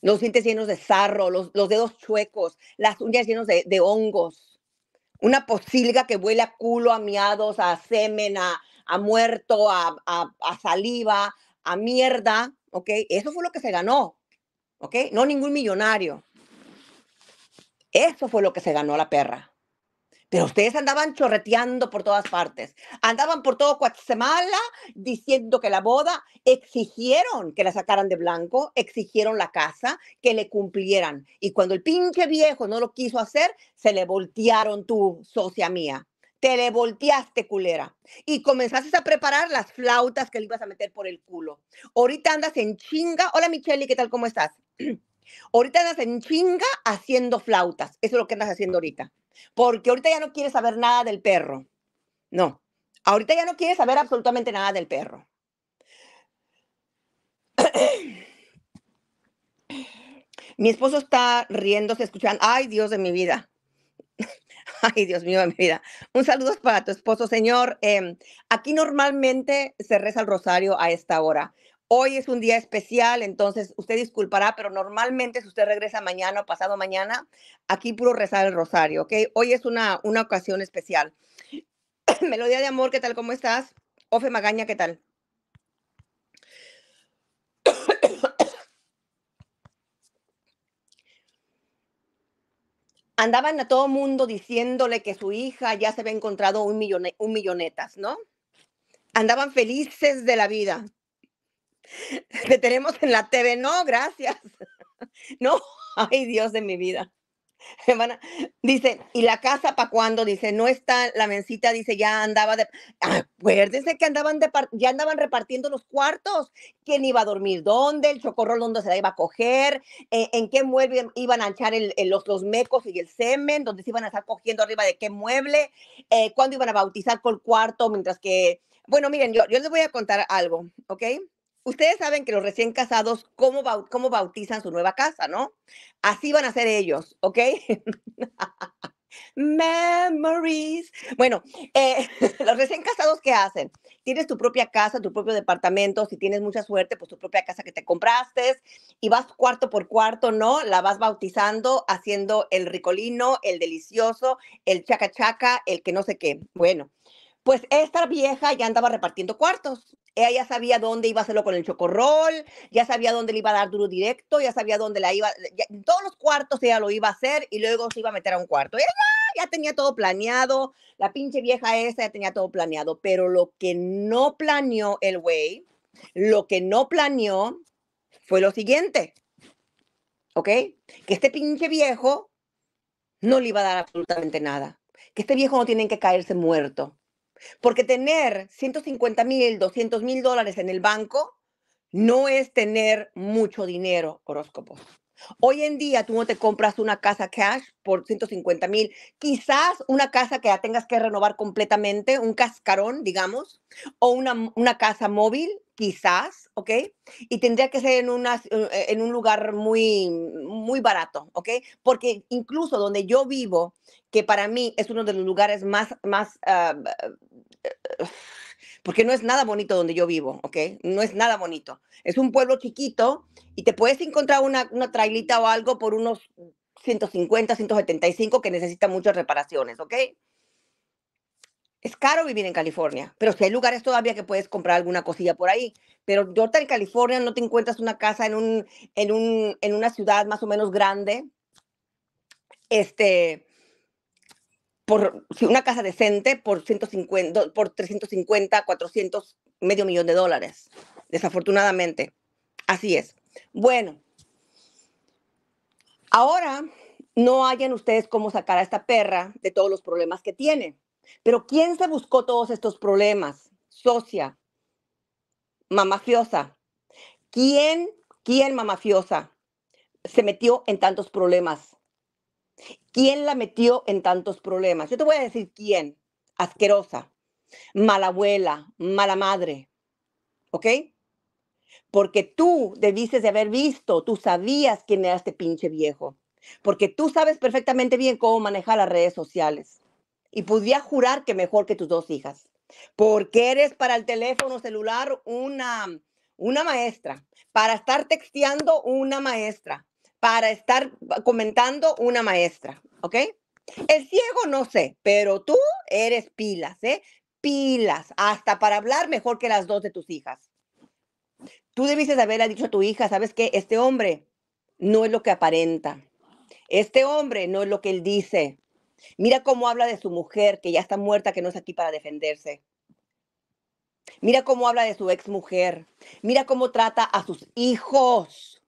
los dientes llenos de sarro, los, dedos chuecos, las uñas llenos de, de hongos una posilga que huele a culo, a miados, a semen, a, muerto, a, a, saliva, a mierda, ¿ok? Eso fue lo que se ganó, ¿ok? No ningún millonario. Eso fue lo que se ganó la perra. Pero ustedes andaban chorreteando por todas partes. Andaban por todo Guatemala diciendo que la boda, exigieron que la sacaran de blanco, exigieron la casa, que le cumplieran. Y cuando el pinche viejo no lo quiso hacer, se le voltearon tu socia mía. Te le volteaste, culera. Y comenzaste a preparar las flautas que le ibas a meter por el culo. Ahorita andas en chinga. Hola, Michelle, ¿qué tal? ¿Cómo estás? (clears throat) Ahorita andas en chinga haciendo flautas. Eso es lo que andas haciendo ahorita. Porque ahorita ya no quieres saber nada del perro. No. Ahorita ya no quieres saber absolutamente nada del perro. (clears throat) Mi esposo está riéndose, escuchando. Ay, Dios de mi vida. (laughs) Ay, Dios mío de mi vida. Un saludo para tu esposo, señor. Em, aquí normalmente se reza el rosario a esta hora. Hoy es un día especial, entonces usted disculpará, pero normalmente si usted regresa mañana o pasado mañana, aquí puro rezar el rosario, ¿ok? Hoy es una, una ocasión especial. (clears throat) Melodía de amor, ¿qué tal? ¿Cómo estás? Ofe Magaña, ¿qué tal? (clears throat) Andaban a todo mundo diciéndole que su hija ya se había encontrado un, un millonetas, ¿no? Andaban felices de la vida. (laughs) Te tenemos en la TV. No, gracias. (laughs) No, (laughs) ay Dios de mi vida. Dice, ¿y la casa para cuándo? Dice, no está, la mencita dice, ya andaba de, acuérdense que andaban de, ya andaban repartiendo los cuartos, quién iba a dormir dónde, el chocorrol dónde se la iba a coger, eh, en qué mueble iban a echar los, los mecos y el semen, dónde se iban a estar cogiendo arriba de qué mueble, eh, cuándo iban a bautizar el cuarto, mientras que, bueno, miren, yo, yo les voy a contar algo, ¿ok? Ustedes saben que los recién casados, ¿cómo, cómo bautizan su nueva casa, no? Así van a ser ellos, ¿ok? (laughs) Memories. Bueno, eh, (laughs) los recién casados, ¿qué hacen? Tienes tu propia casa, tu propio departamento, si tienes mucha suerte, pues tu propia casa que te compraste y vas cuarto por cuarto, ¿no? La vas bautizando, haciendo el ricolino, el delicioso, el chaca chaca, el que no sé qué. Bueno, pues esta vieja ya andaba repartiendo cuartos Ella ya sabía dónde iba a hacerlo con el chocorrol, ya sabía dónde le iba a dar duro directo, ya sabía dónde la iba, en todos los cuartos ella lo iba a hacer y luego se iba a meter a un cuarto. Ella ya, tenía todo planeado, la pinche vieja esa ya tenía todo planeado, pero lo que no planeó el güey, lo que no planeó fue lo siguiente, ¿ok? Que este pinche viejo no le iba a dar absolutamente nada, que este viejo no tiene que caerse muerto porque tener 150 mil, 200 mil dólares en el banco no es tener mucho dinero, horóscopo. Hoy en día tú no te compras una casa cash por 150 mil, quizás una casa que ya tengas que renovar completamente, un cascarón, digamos, o una, una casa móvil, quizás, ¿ok? Y tendría que ser en, una, eh, en un lugar muy, muy barato, ¿ok? Porque incluso donde yo vivo, que para mí es uno de los lugares más, más ah, porque no es nada bonito donde yo vivo, ¿ok? No es nada bonito. Es un pueblo chiquito y te puedes encontrar una, una trailita o algo por unos 150, 175 que necesita muchas reparaciones, ¿ok? Es caro vivir en California, pero si hay lugares todavía que puedes comprar alguna cosilla por ahí. Pero yo en California no te encuentras una casa en, un, en, un, en una ciudad más o menos grande, este, por una casa decente por 150, por 350, 400, medio millón de dólares. Desafortunadamente. Así es. Bueno, ahora no hayan ustedes cómo sacar a esta perra de todos los problemas que tiene. Pero ¿quién se buscó todos estos problemas? Socia, mamafiosa. ¿Quién, quién mamafiosa se metió en tantos problemas? ¿Quién la metió en tantos problemas? Yo te voy a decir quién. Asquerosa, mala abuela, mala madre. ¿Ok? Porque tú debiste de haber visto, tú sabías quién era este pinche viejo. Porque tú sabes perfectamente bien cómo manejar las redes sociales. Y podía jurar que mejor que tus dos hijas. Porque eres para el teléfono celular una, una maestra. Para estar texteando una maestra para estar comentando una maestra, ¿ok? El ciego no sé, pero tú eres pilas, ¿eh? Pilas, hasta para hablar mejor que las dos de tus hijas. Tú debiste haberle dicho a tu hija, ¿sabes qué? Este hombre no es lo que aparenta. Este hombre no es lo que él dice. Mira cómo habla de su mujer, que ya está muerta, que no es aquí para defenderse. Mira cómo habla de su ex mujer. Mira cómo trata a sus hijos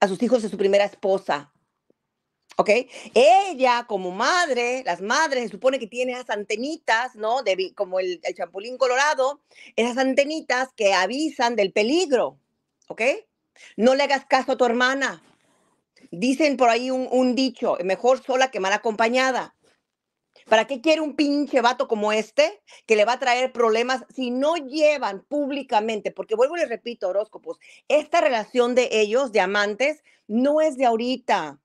a sus hijos de su primera esposa. ¿Ok? Ella como madre, las madres se supone que tiene esas antenitas, ¿no? De, como el, champulín colorado, esas antenitas que avisan del peligro. ¿Ok? No le hagas caso a tu hermana. Dicen por ahí un, dicho, mejor sola que mal acompañada. ¿Para qué quiere un pinche vato como este que le va a traer problemas si no llevan públicamente? Porque vuelvo y les repito, horóscopos, esta relación de ellos, de amantes, no es de ahorita.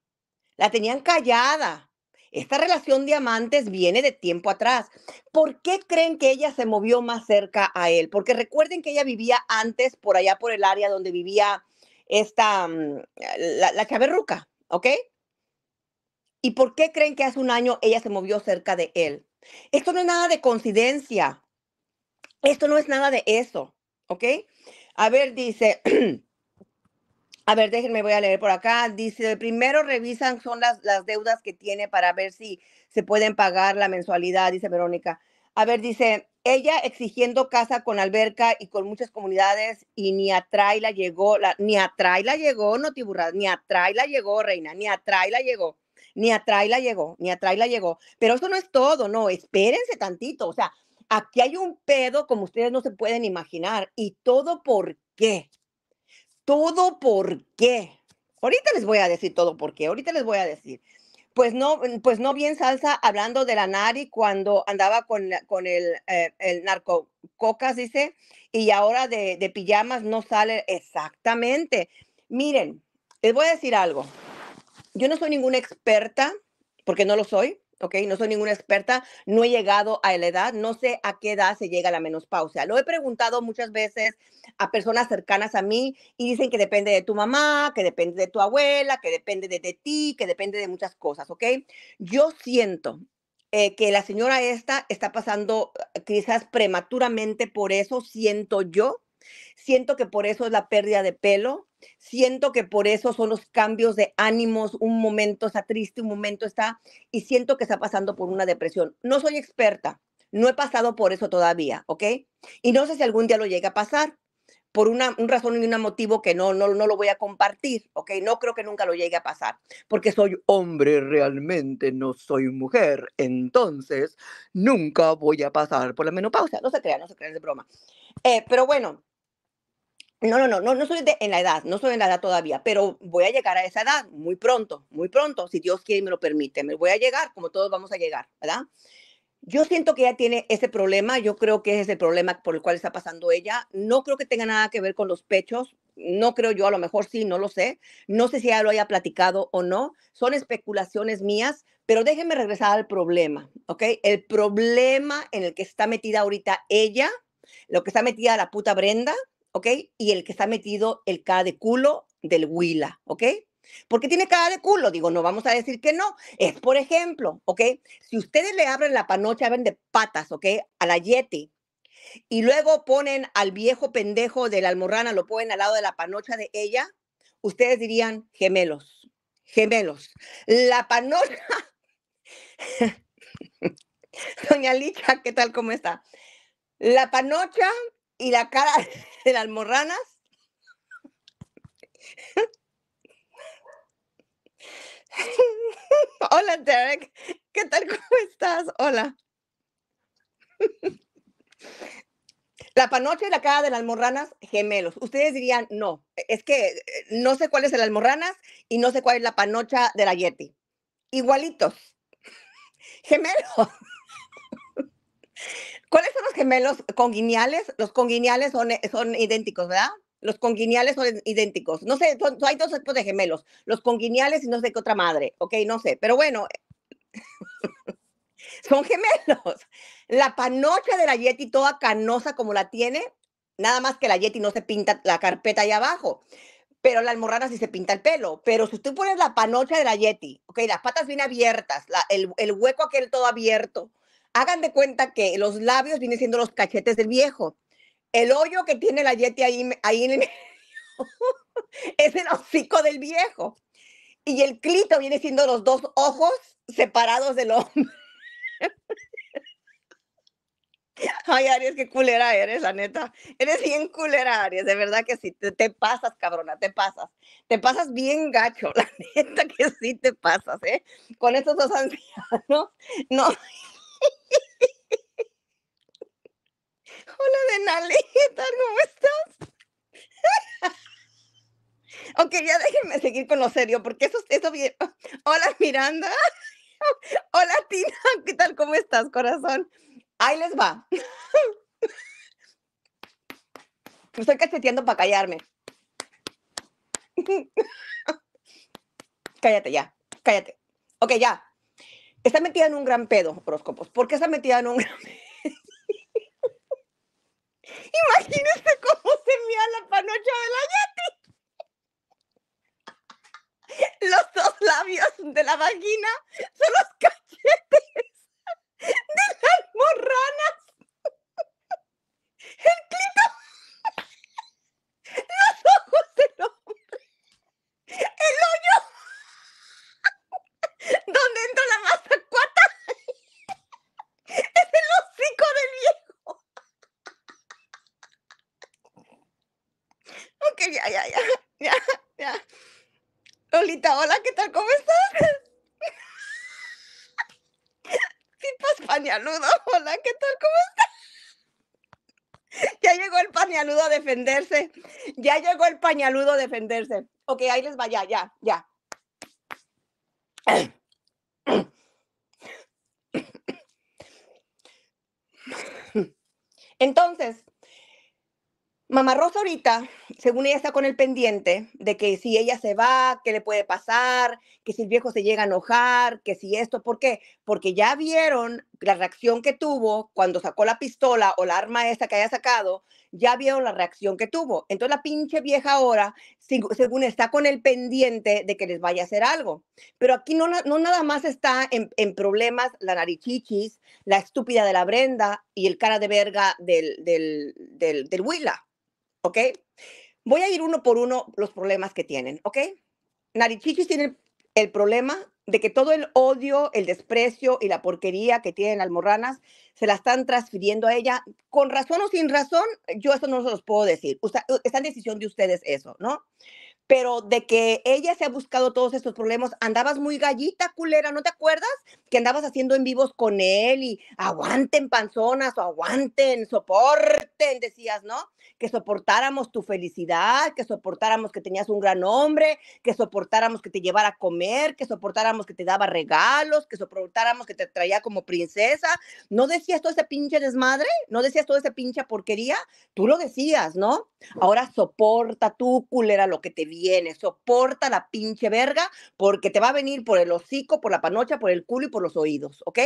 La tenían callada. Esta relación de amantes viene de tiempo atrás. ¿Por qué creen que ella se movió más cerca a él? Porque recuerden que ella vivía antes por allá por el área donde vivía esta, mm, la, la chaverruca, ¿ok? ¿Y por qué creen que hace un año ella se movió cerca de él? Esto no es nada de coincidencia. Esto no es nada de eso. ¿Ok? A ver, dice. (clears throat) A ver, déjenme, voy a leer por acá. Dice, primero revisan son las, las deudas que tiene para ver si se pueden pagar la mensualidad, dice Verónica. A ver, dice, ella exigiendo casa con alberca y con muchas comunidades y ni a la llegó, ni a la llegó, no tiburras, ni a la llegó, reina, ni a la llegó ni a la llegó, ni a la llegó. Pero eso no es todo, no, espérense tantito. O sea, aquí hay un pedo como ustedes no se pueden imaginar. ¿Y todo por qué? Todo por qué. Ahorita les voy a decir todo por qué. Ahorita les voy a decir. Pues no, pues no bien salsa hablando de la Nari cuando andaba con, con el, eh, el narcococas, dice, y ahora de, de pijamas no sale exactamente. Miren, les voy a decir algo yo no soy ninguna experta, porque no lo soy, ¿ok? No soy ninguna experta, no he llegado a la edad, no sé a qué edad se llega a la menopausia. Lo he preguntado muchas veces a personas cercanas a mí y dicen que depende de tu mamá, que depende de tu abuela, que depende de, ti, que depende de muchas cosas, ¿ok? Yo siento eh, que la señora esta está pasando eh, quizás prematuramente por eso, siento yo. Siento que por eso es la pérdida de pelo. Siento que por eso son los cambios de ánimos. Un momento está triste, un momento está. Y siento que está pasando por una depresión. No soy experta. No he pasado por eso todavía, ¿ok? Y no sé si algún día lo llegue a pasar por una razón y un motivo que no, no, no lo voy a compartir, ¿ok? No creo que nunca lo llegue a pasar, porque soy hombre realmente, no soy mujer, entonces nunca voy a pasar por la menopausia. No se crea, no se crea, es broma. Eh, pero bueno, no, no, no, no, no soy de, en la edad, no soy en la edad todavía, pero voy a llegar a esa edad muy pronto, muy pronto, si Dios quiere y me lo permite. Me voy a llegar, como todos vamos a llegar, ¿verdad? Yo siento que ella tiene ese problema, yo creo que es el problema por el cual está pasando ella. No creo que tenga nada que ver con los pechos, no creo yo, a lo mejor sí, no lo sé. No sé si ella lo haya platicado o no, son especulaciones mías, pero déjenme regresar al problema, ¿ok? El problema en el que está metida ahorita ella, lo que está metida la puta Brenda, ¿ok? Y el que está metido el K de culo del Huila, ¿ok? porque tiene cara de culo. Digo, no vamos a decir que no. Es, por ejemplo, ¿ok? Si ustedes le abren la panocha, ven de patas, ¿ok? A la Yeti. Y luego ponen al viejo pendejo de la almorrana, lo ponen al lado de la panocha de ella, ustedes dirían gemelos, gemelos. La panocha. (laughs) Doña Licha, ¿qué tal? ¿Cómo está? La panocha y la cara (laughs) de las almorranas (laughs) Hola, Derek. ¿Qué tal? ¿Cómo estás? Hola. La panocha y la cara de las almorranas, gemelos. Ustedes dirían, no, es que eh, no sé cuál es el almorranas y no sé cuál es la panocha de la Yeti. Igualitos. (laughs) Gemelos. ¿Cuáles son los gemelos conguineales? Los conguineales son, eh, son idénticos, ¿verdad? Los conguineales son idénticos. No sé, hay dos tipos de gemelos. Los conguineales y no sé qué otra madre. Ok, no sé. Pero bueno, (laughs) son gemelos. La panocha de la Yeti toda canosa como la tiene, nada más que la Yeti no se pinta la carpeta ahí abajo. Pero la almorrana sí se pinta el pelo. Pero si tú pones la panocha de la Yeti, ok, las patas bien abiertas, el, el hueco aquel todo abierto, hagan de cuenta que los labios vienen siendo los cachetes del viejo el hoyo que tiene la Yeti ahí, ahí en el (laughs) es el hocico del viejo. Y el clito viene siendo los dos ojos separados del hombre. (laughs) Ay, Aries, qué culera eres, la neta. Eres bien culera, Aries, de verdad que sí. Te, te, pasas, cabrona, te pasas. Te pasas bien gacho, (laughs) la neta que sí te pasas, ¿eh? Con estos dos ancianos. No. Hola, Denali, ¿qué tal? ¿Cómo estás? ok, ya déjenme seguir con lo serio, porque eso, eso bien. Hola, Miranda. Hola, Tina, ¿qué tal? ¿Cómo estás, corazón? Ahí les va. Me estoy cacheteando para callarme. cállate ya, cállate. Ok, ya. Está metida en un gran pedo, horóscopos. ¿Por qué está metida en un gran pedo? Imagínense cómo se mía la panocha de la Yeti. Los dos labios de la vagina son los cachetes de las morranas. El clito. Los ojos del hombre. El hoyo. Donde entra la masa cuata. Es el hocico del viejo. Ok, ya, ya, (laughs) ya, ya. Lolita, hola, ¿qué tal? ¿Cómo estás? (laughs) Pipas pañaludo, hola, ¿qué tal? ¿Cómo estás? Ya llegó el pañaludo a defenderse. Ya llegó el pañaludo a defenderse. Ok, ahí les va, ya, ya, ya. Entonces, Mamá Rosa ahorita, según ella está con el pendiente de que si ella se va, qué le puede pasar, que si el viejo se llega a enojar, que si esto, ¿por qué? Porque ya vieron la reacción que tuvo cuando sacó la pistola o la arma esta que haya sacado, ya vieron la reacción que tuvo. Entonces la pinche vieja ahora, según está con el pendiente de que les vaya a hacer algo. Pero aquí no, nada más está en, problemas la narichichis, la estúpida de la Brenda y el cara de verga del, del, del, del Willa. ¿Ok? Voy a ir uno por uno los problemas que tienen. ¿Ok? Narichichis tiene el problema de que todo el odio, el desprecio y la porquería que tienen almorranas se la están transfiriendo a ella, con razón o sin razón, yo eso no se los puedo decir. está en decisión de ustedes eso, ¿no? Pero de que ella se ha buscado todos estos problemas, andabas muy gallita, culera, ¿no te acuerdas? Que andabas haciendo en vivos con él y aguanten panzonas o aguanten, soporten, decías, ¿no? Que soportáramos tu felicidad, que soportáramos que tenías un gran hombre, que soportáramos que te llevara a comer, que soportáramos que te daba regalos, que soportáramos que te traía como princesa. ¿No decías todo ese pinche desmadre? ¿No decías todo ese pinche porquería? Tú lo decías, ¿no? Ahora soporta tú, culera, lo que te viene, soporta la pinche verga porque te va a venir por el hocico, por la panocha, por el culo y por los oídos, ¿ok?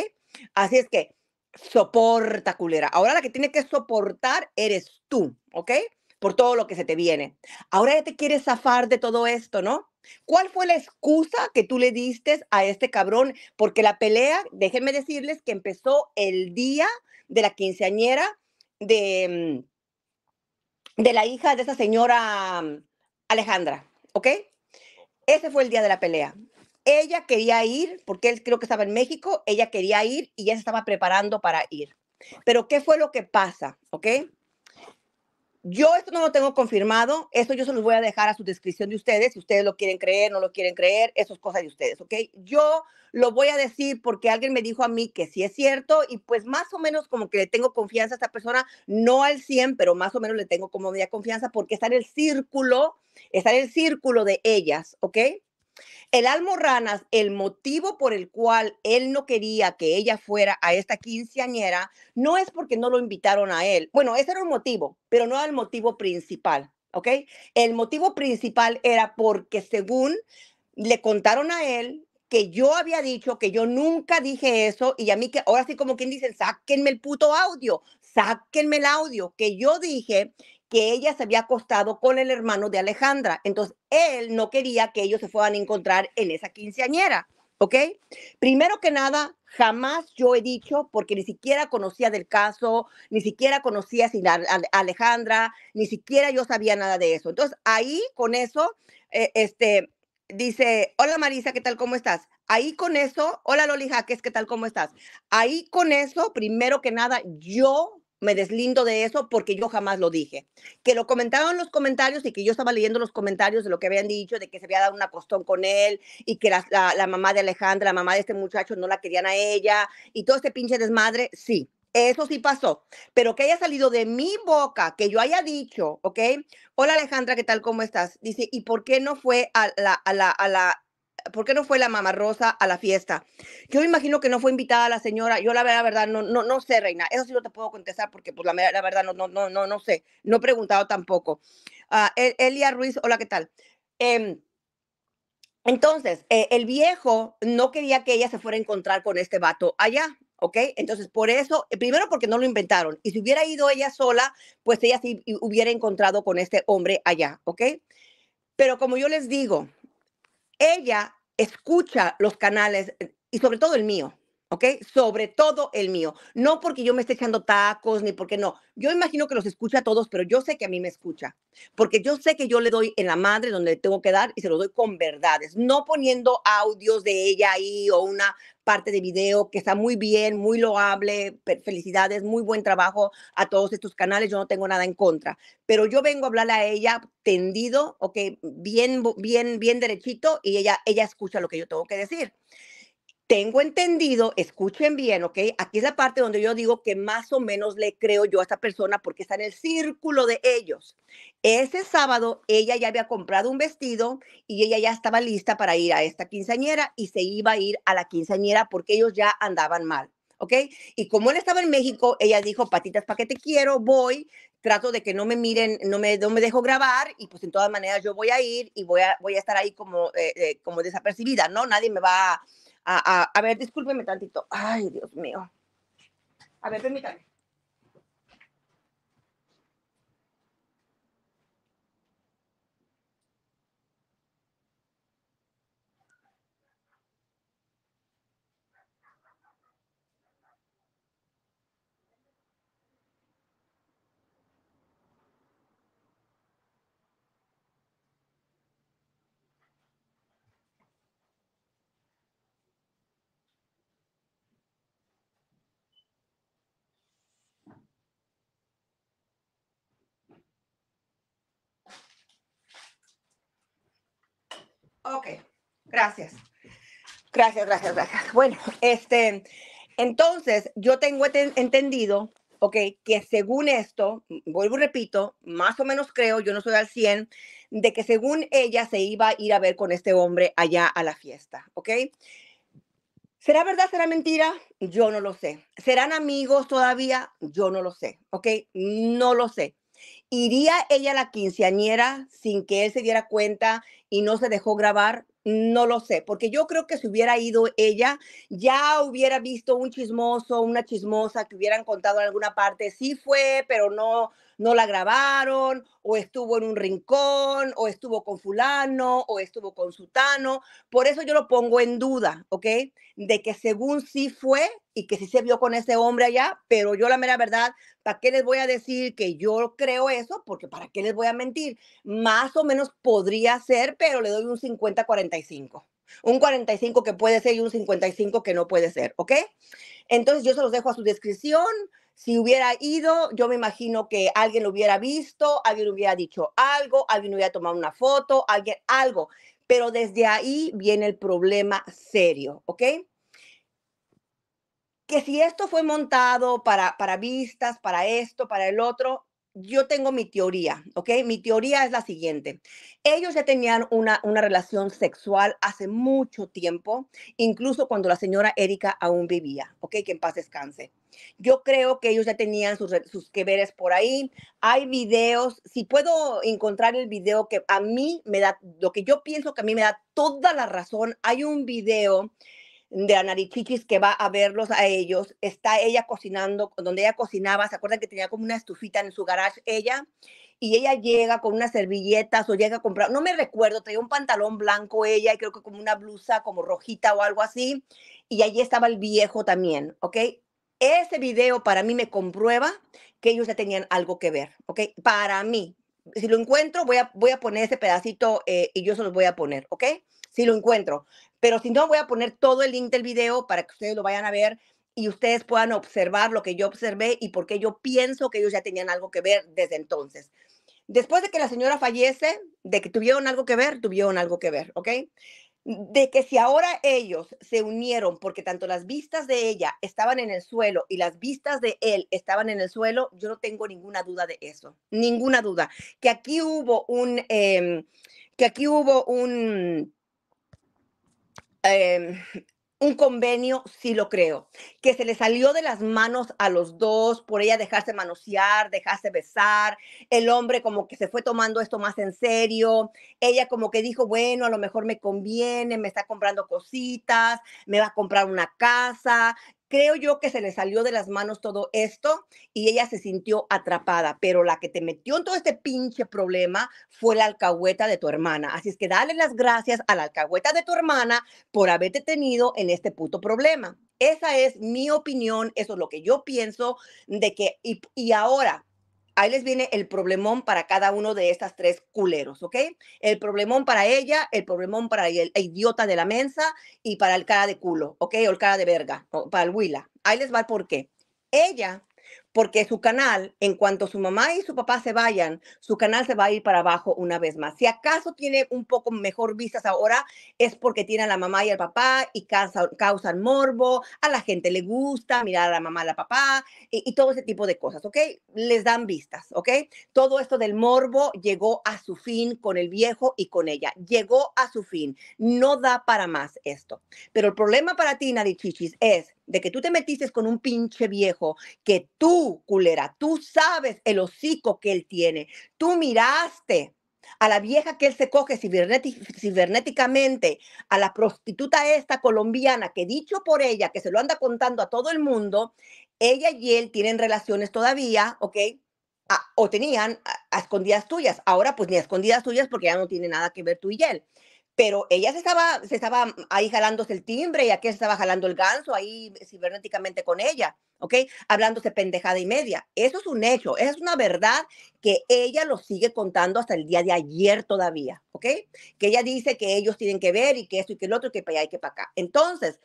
Así es que soporta, culera. Ahora la que tiene que soportar eres tú, ¿ok? Por todo lo que se te viene. Ahora ya te quieres zafar de todo esto, ¿no? ¿Cuál fue la excusa que tú le diste a este cabrón? Porque la pelea, déjenme decirles que empezó el día de la quinceañera de, mm, de la hija de esa señora mm, Alejandra, ¿ok? Ese fue el día de la pelea. Ella quería ir, porque él creo que estaba en México, ella quería ir y ya se estaba preparando para ir. Pero ¿qué fue lo que pasa? ¿Ok? Yo esto no lo tengo confirmado, eso yo se los voy a dejar a su descripción de ustedes, si ustedes lo quieren creer, no lo quieren creer, eso es cosa de ustedes, ¿ok? Yo lo voy a decir porque alguien me dijo a mí que sí es cierto y pues más o menos como que le tengo confianza a esta persona, no al 100, pero más o menos le tengo como media confianza porque está en el círculo, está en el círculo de ellas, ¿ok? El Almorranas, el motivo por el cual él no quería que ella fuera a esta quinceañera, no es porque no lo invitaron a él. Bueno, ese era un motivo, pero no era el motivo principal, ¿ok? El motivo principal era porque según le contaron a él que yo había dicho que yo nunca dije eso y a mí que ahora sí como quien dice, sáquenme el puto audio, sáquenme el audio, que yo dije que ella se había acostado con el hermano de Alejandra. Entonces, él no quería que ellos se fueran a encontrar en esa quinceañera, ¿ok? Primero que nada, jamás yo he dicho, porque ni siquiera conocía del caso, ni siquiera conocía a Alejandra, ni siquiera yo sabía nada de eso. Entonces, ahí con eso, eh, este, dice, hola Marisa, ¿qué tal? ¿Cómo estás? Ahí con eso, hola Loli Jaques, ¿qué tal? ¿Cómo estás? Ahí con eso, primero que nada, yo me deslindo de eso porque yo jamás lo dije. Que lo comentaron en los comentarios y que yo estaba leyendo los comentarios de lo que habían dicho, de que se había dado una costón con él y que la, la, mamá de Alejandra, la mamá de este muchacho no la querían a ella y todo este pinche desmadre, sí. Eso sí pasó, pero que haya salido de mi boca, que yo haya dicho, ¿ok? Hola Alejandra, ¿qué tal? ¿Cómo estás? Dice, ¿y por qué no fue a la, a la, a la ¿por qué no fue la mamá Rosa a la fiesta? Yo me imagino que no fue invitada la señora. Yo la verdad, no, no, no sé, Reina. Eso sí no te puedo contestar porque pues la, la verdad no, no, no, no, no sé. No he preguntado tampoco. Uh, Elia Ruiz, hola, ¿qué tal? Eh, entonces, eh, el viejo no quería que ella se fuera a encontrar con este vato allá, ¿ok? Entonces, por eso, eh, primero porque no lo inventaron. Y si hubiera ido ella sola, pues ella sí hubiera encontrado con este hombre allá, ¿ok? Pero como yo les digo, ella escucha los canales eh, y sobre todo el mío, ¿ok? Sobre todo el mío. No porque yo me esté echando tacos ni porque no. Yo imagino que los escucha a todos, pero yo sé que a mí me escucha. Porque yo sé que yo le doy en la madre donde tengo que dar y se lo doy con verdades. No poniendo audios de ella ahí o una parte de video que está muy bien, muy loable. Felicidades, muy buen trabajo a todos estos canales. Yo no tengo nada en contra. Pero yo vengo a hablarle a ella tendido, ¿ok? Bien, bien, bien derechito y ella, ella escucha lo que yo tengo que decir. Tengo entendido, escuchen bien, ¿ok? Aquí es la parte donde yo digo que más o menos le creo yo a esta persona porque está en el círculo de ellos. Ese sábado ella ya había comprado un vestido y ella ya estaba lista para ir a esta quinceañera y se iba a ir a la quinceañera porque ellos ya andaban mal. ¿ok? Y como él estaba en México, ella dijo, patitas, ¿para qué te quiero? Voy, trato de que no me miren, no me, no me dejo grabar y pues en todas maneras yo voy a ir y voy a, voy a estar ahí como, eh, eh, como desapercibida, ¿no? Nadie me va a a, ver, discúlpeme tantito. Ay, Dios mío. A ver, permítame. Ok, gracias. Gracias, gracias, gracias. Bueno, este, entonces yo tengo enten- entendido, ok, que según esto, vuelvo y repito, más o menos creo, yo no soy al 100, de que según ella se iba a ir a ver con este hombre allá a la fiesta, ok. ¿Será verdad, será mentira? Yo no lo sé. ¿Serán amigos todavía? Yo no lo sé, ¿ok? No lo sé. ¿Iría ella a la quinceañera sin que él se diera cuenta y no se dejó grabar? No lo sé, porque yo creo que si hubiera ido ella, ya hubiera visto un chismoso, una chismosa que hubieran contado en alguna parte, sí fue, pero no, no la grabaron, o estuvo en un rincón, o estuvo con fulano, o estuvo con sutano. Por eso yo lo pongo en duda, ¿ok? De que según sí fue y que sí se vio con ese hombre allá, pero yo la mera verdad, ¿para qué les voy a decir que yo creo eso? Porque ¿para qué les voy a mentir? Más o menos podría ser, pero le doy un 50-45. Un 45 que puede ser y un 55 que no puede ser, ¿ok? Entonces yo se los dejo a su descripción. Si hubiera ido, yo me imagino que alguien lo hubiera visto, alguien hubiera dicho algo, alguien hubiera tomado una foto, alguien, algo. Pero desde ahí viene el problema serio, ¿ok? que si esto fue montado para, para vistas, para esto, para el otro, yo tengo mi teoría, ¿ok? Mi teoría es la siguiente. Ellos ya tenían una, una relación sexual hace mucho tiempo, incluso cuando la señora Erika aún vivía, ¿ok? Que en paz descanse. Yo creo que ellos ya tenían sus, sus que veres por ahí. Hay videos, si puedo encontrar el video que a mí me da, lo que yo pienso que a mí me da toda la razón, hay un video de la Narichichis que va a verlos a ellos. Está ella cocinando, donde ella cocinaba, ¿se acuerdan que tenía como una estufita en su garage ella? Y ella llega con unas servilletas o llega a comprar, no me recuerdo, traía un pantalón blanco ella y creo que como una blusa como rojita o algo así. Y allí estaba el viejo también, ¿ok? Ese video para mí me comprueba que ellos ya tenían algo que ver, ¿ok? Para mí. Si lo encuentro, voy a, voy a poner ese pedacito eh, y yo se los voy a poner, ¿ok? Si lo encuentro. Pero si no, voy a poner todo el link del video para que ustedes lo vayan a ver y ustedes puedan observar lo que yo observé y por qué yo pienso que ellos ya tenían algo que ver desde entonces. Después de que la señora fallece, de que tuvieron algo que ver, tuvieron algo que ver, ¿ok? De que si ahora ellos se unieron porque tanto las vistas de ella estaban en el suelo y las vistas de él estaban en el suelo, yo no tengo ninguna duda de eso, ninguna duda. Que aquí hubo un, em, que aquí hubo un, em, un convenio, sí lo creo, que se le salió de las manos a los dos por ella dejarse manosear, dejarse besar, el hombre como que se fue tomando esto más en serio, ella como que dijo, bueno, a lo mejor me conviene, me está comprando cositas, me va a comprar una casa. Creo yo que se le salió de las manos todo esto y ella se sintió atrapada, pero la que te metió en todo este pinche problema fue la alcahueta de tu hermana. Así es que dale las gracias a la alcahueta de tu hermana por haberte tenido en este puto problema. Esa es mi opinión, eso es lo que yo pienso de que, y, y ahora, ahí les viene el problemón para cada uno de estas tres culeros, ¿ok? El problemón para ella, el problemón para el, idiota de la mensa y para el cara de culo, ¿ok? O el cara de verga, o para el huila. Ahí les va el por qué. Ella porque su canal, en cuanto su mamá y su papá se vayan, su canal se va a ir para abajo una vez más. Si acaso tiene un poco mejor vistas ahora, es porque tiene a la mamá y al papá y causa- causan morbo, a la gente le gusta mirar a la mamá, a la papá y, todo ese tipo de cosas, ¿ok? Les dan vistas, ¿ok? Todo esto del morbo llegó a su fin con el viejo y con ella. Llegó a su fin. No da para más esto. Pero el problema para ti, Narichichis, es de que tú te metiste con un pinche viejo que tú, culera, tú sabes el hocico que él tiene. Tú miraste a la vieja que él se coge cibernéticamente, a la prostituta esta colombiana que dicho por ella, que se lo anda contando a todo el mundo, ella y él tienen relaciones todavía, ¿ok? Ah, o tenían a escondidas tuyas. Ahora, pues ni a escondidas tuyas porque ya no tiene nada que ver tú y él. Pero ella se estaba, se estaba ahí jalándose el timbre y aquí se estaba jalando el ganso ahí cibernéticamente con ella, ¿ok? Hablándose pendejada y media. Eso es un hecho, es una verdad que ella lo sigue contando hasta el día de ayer todavía, ¿ok? Que ella dice que ellos tienen que ver y que esto y que el otro, que para allá y que para acá. Entonces,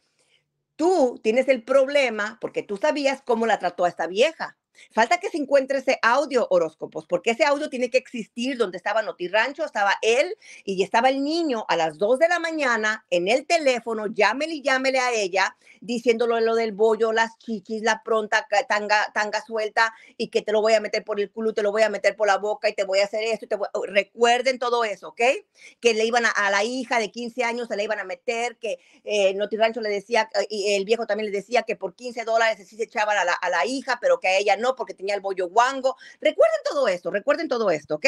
tú tienes el problema porque tú sabías cómo la trató a esta vieja. Falta que se encuentre ese audio horóscopos, porque ese audio tiene que existir donde estaba Noti Rancho, estaba él y estaba el niño a las 2 de la mañana en el teléfono, llámele y llámele a ella, diciéndole lo del bollo, las chichis, la pronta, tanga, tanga suelta y que te lo voy a meter por el culo, te lo voy a meter por la boca y te voy a hacer esto. Te Recuerden todo eso, ¿ok? Que le iban a, la hija de 15 años, se le iban a meter, que eh, Noti Rancho le decía, y el viejo también le decía que por 15 dólares sí se echaban a la, a la hija, pero que a ella no no porque tenía el bollo guango. Recuerden todo esto, recuerden todo esto, ¿ok?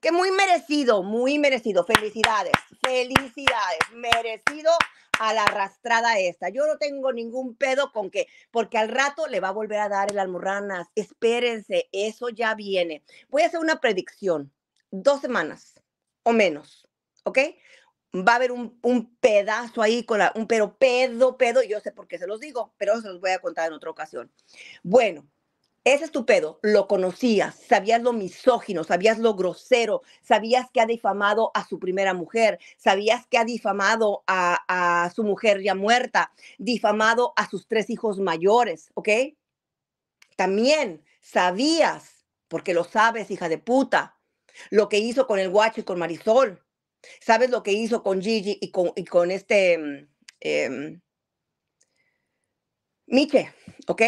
Que muy merecido, muy merecido. Felicidades, felicidades, merecido a la arrastrada esta. Yo no tengo ningún pedo con que, porque al rato le va a volver a dar el almorranas. Espérense, eso ya viene. Voy a hacer una predicción. Dos semanas o menos, ¿ok? Va a haber un, un pedazo ahí con la, un pero pedo, pedo, yo sé por qué se los digo, pero se los voy a contar en otra ocasión. Bueno, ese es tu lo conocías, sabías lo misógino, sabías lo grosero, sabías que ha difamado a su primera mujer, sabías que ha difamado a, su mujer ya muerta, difamado a sus tres hijos mayores, ¿ok? También sabías, porque lo sabes, hija de puta, lo que hizo con el guacho y con Marisol. Sabes lo que hizo con Gigi y con, y con este eh, Miche, ¿ok?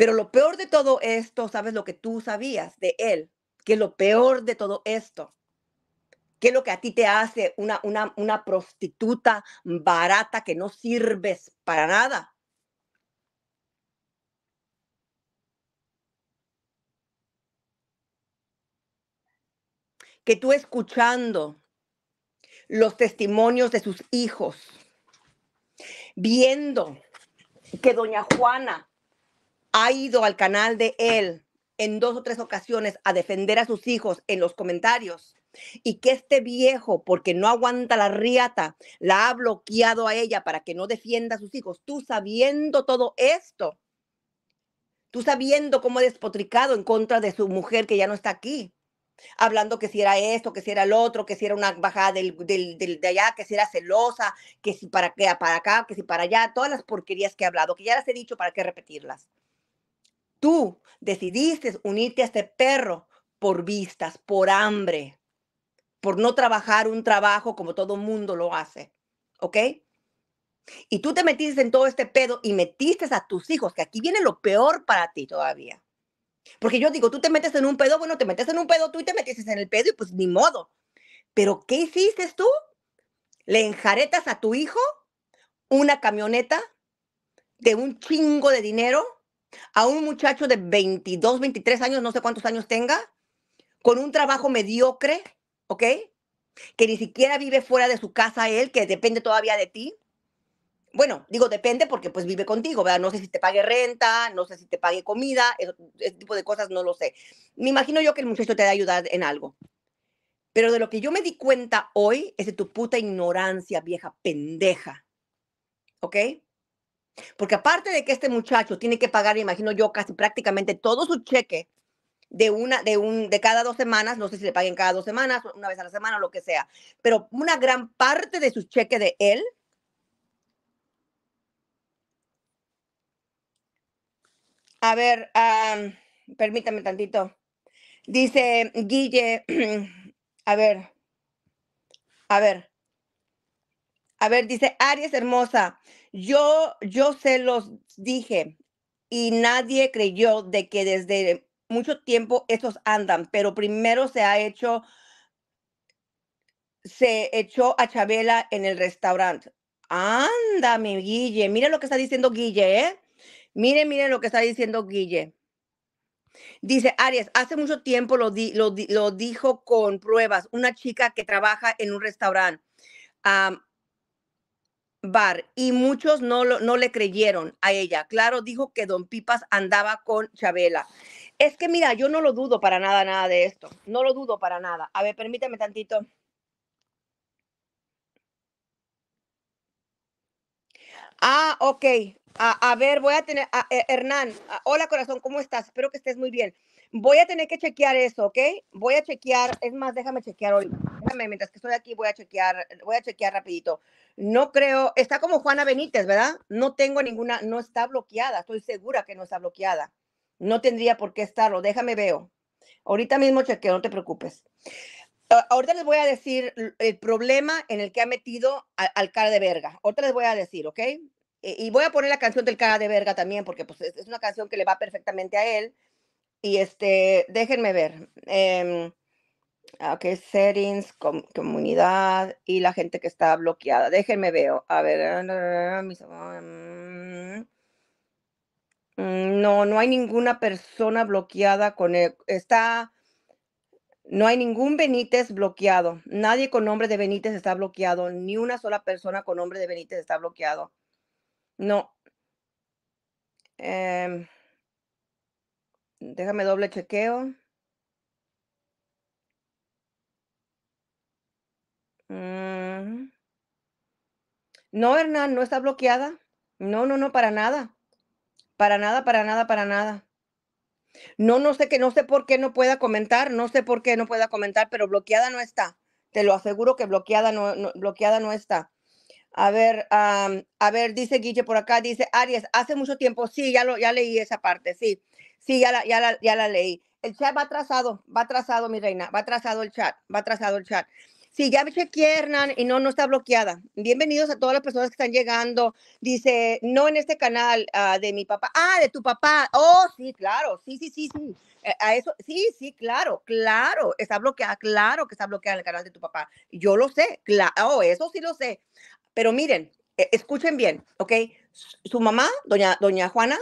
Pero lo peor de todo esto, ¿sabes lo que tú sabías de él? Que lo peor de todo esto, ¿qué es lo que a ti te hace una, una, una prostituta barata que no sirves para nada? Que tú escuchando los testimonios de sus hijos, viendo que doña Juana ha ido al canal de él en dos o tres ocasiones a defender a sus hijos en los comentarios y que este viejo, porque no aguanta la riata, la ha bloqueado a ella para que no defienda a sus hijos, tú sabiendo todo esto, tú sabiendo cómo ha despotricado en contra de su mujer que ya no está aquí, hablando que si era esto, que si era el otro, que si era una bajada de allá, que si era celosa, que si para, qué, para acá, que si para allá, todas las porquerías que he hablado, que ya las he dicho, ¿para qué repetirlas? Tú decidiste unirte a este perro por vistas, por hambre, por no trabajar un trabajo como todo mundo lo hace. ¿Ok? Y tú te metiste en todo este pedo y metiste a tus hijos, que aquí viene lo peor para ti todavía. Porque yo digo, tú te metes en un pedo, bueno, te metes en un pedo tú y te metiste en el pedo y pues ni modo. Pero ¿qué hiciste tú? ¿Le enjaretas a tu hijo una camioneta de un chingo de dinero a un muchacho de 22, 23 años, no sé cuántos años tenga, con un trabajo mediocre, ¿ok? Que ni siquiera vive fuera de su casa él, que depende todavía de ti. Bueno, digo depende porque pues vive contigo, ¿verdad? No sé si te pague renta, no sé si te pague comida, ese tipo de cosas no lo sé. Me imagino yo que el muchacho te da ayudar en algo. Pero de lo que yo me di cuenta hoy es de tu puta ignorancia, vieja pendeja. ¿Ok? Porque aparte de que este muchacho tiene que pagar, imagino yo, casi prácticamente todo su cheque de una, de un, de cada dos semanas, no sé si le paguen cada dos semanas, una vez a la semana lo que sea, pero una gran parte de su cheque de él A ver, permítame tantito. Dice Guille, (clears throat) a ver, a ver, a ver, dice Aries hermosa, yo, yo se los dije y nadie creyó de que desde mucho tiempo esos andan, pero primero se ha hecho, se echó a Chabela en el restaurante. Anda, mi Guille, mira lo que está diciendo Guille, ¿eh? Mire, mire lo que está diciendo Guille. Dice Aries, hace mucho tiempo lo, lo, lo, dijo con pruebas, una chica que trabaja en un restaurante bar y muchos no, no le creyeron a ella. Claro, dijo que Don Pipas andaba con Chabela. Es que mira, yo no lo dudo para nada, nada de esto. No lo dudo para nada. A ver, permítame tantito. Ah, ok. A, a ver, voy a tener, a- eh, Hernán, ah, hola corazón, ¿cómo estás? Espero que estés muy bien. Voy a tener que chequear eso, ¿ok? Voy a chequear, es más, déjame chequear hoy. Déjame, mientras que estoy aquí, voy a chequear, voy a chequear rapidito. No creo, está como Juana Benítez, ¿verdad? No tengo ninguna, no está bloqueada, estoy segura que no está bloqueada. No tendría por qué estarlo, déjame veo. Ahorita mismo chequeo, no te preocupes. Ah, ahorita les voy a decir el problema en el que ha metido a- al cara de verga. Ahorita les voy a decir, ¿ok? Y, voy a poner la canción del cara de verga también, porque pues es, es una canción que le va perfectamente a él. Y este, déjenme ver. ah, ok, settings, com- comunidad y la gente que está bloqueada. Déjenme veo. A ver. ah, mm, No, no hay ninguna persona bloqueada con él. Está. No hay ningún Benítez bloqueado. Nadie con nombre de Benítez está bloqueado. Ni una sola persona con nombre de Benítez está bloqueado. No. em, déjame doble chequeo. Mm, No, Hernán, no está bloqueada. No, no, no, para nada. Para nada, para nada, para nada. No, no sé que no sé por qué no pueda comentar, no sé por qué no pueda comentar, pero bloqueada no está. Te lo aseguro que bloqueada no, bloqueada no está. A ver, a ver, dice Guille por acá, dice Aries, hace mucho tiempo, sí, ya lo, ya leí esa parte, sí, sí, ya la, ya la, ya la leí. El chat va atrasado, va atrasado, mi reina, va atrasado el chat, va atrasado el chat. Sí, ya me chequeé, Hernán, y no, no está bloqueada. Bienvenidos a todas las personas que están llegando. Dice, no en este canal ah, de mi papá. Ah, de tu papá. Oh, sí, claro. Sí, sí, sí, sí. Eh, a eso, sí, sí, claro, claro. Está bloqueada, claro que está bloqueada en el canal de tu papá. Yo lo sé, claro. Oh, eso sí lo sé. Pero miren, escuchen bien, ¿ok? Su mamá, doña, doña Juana,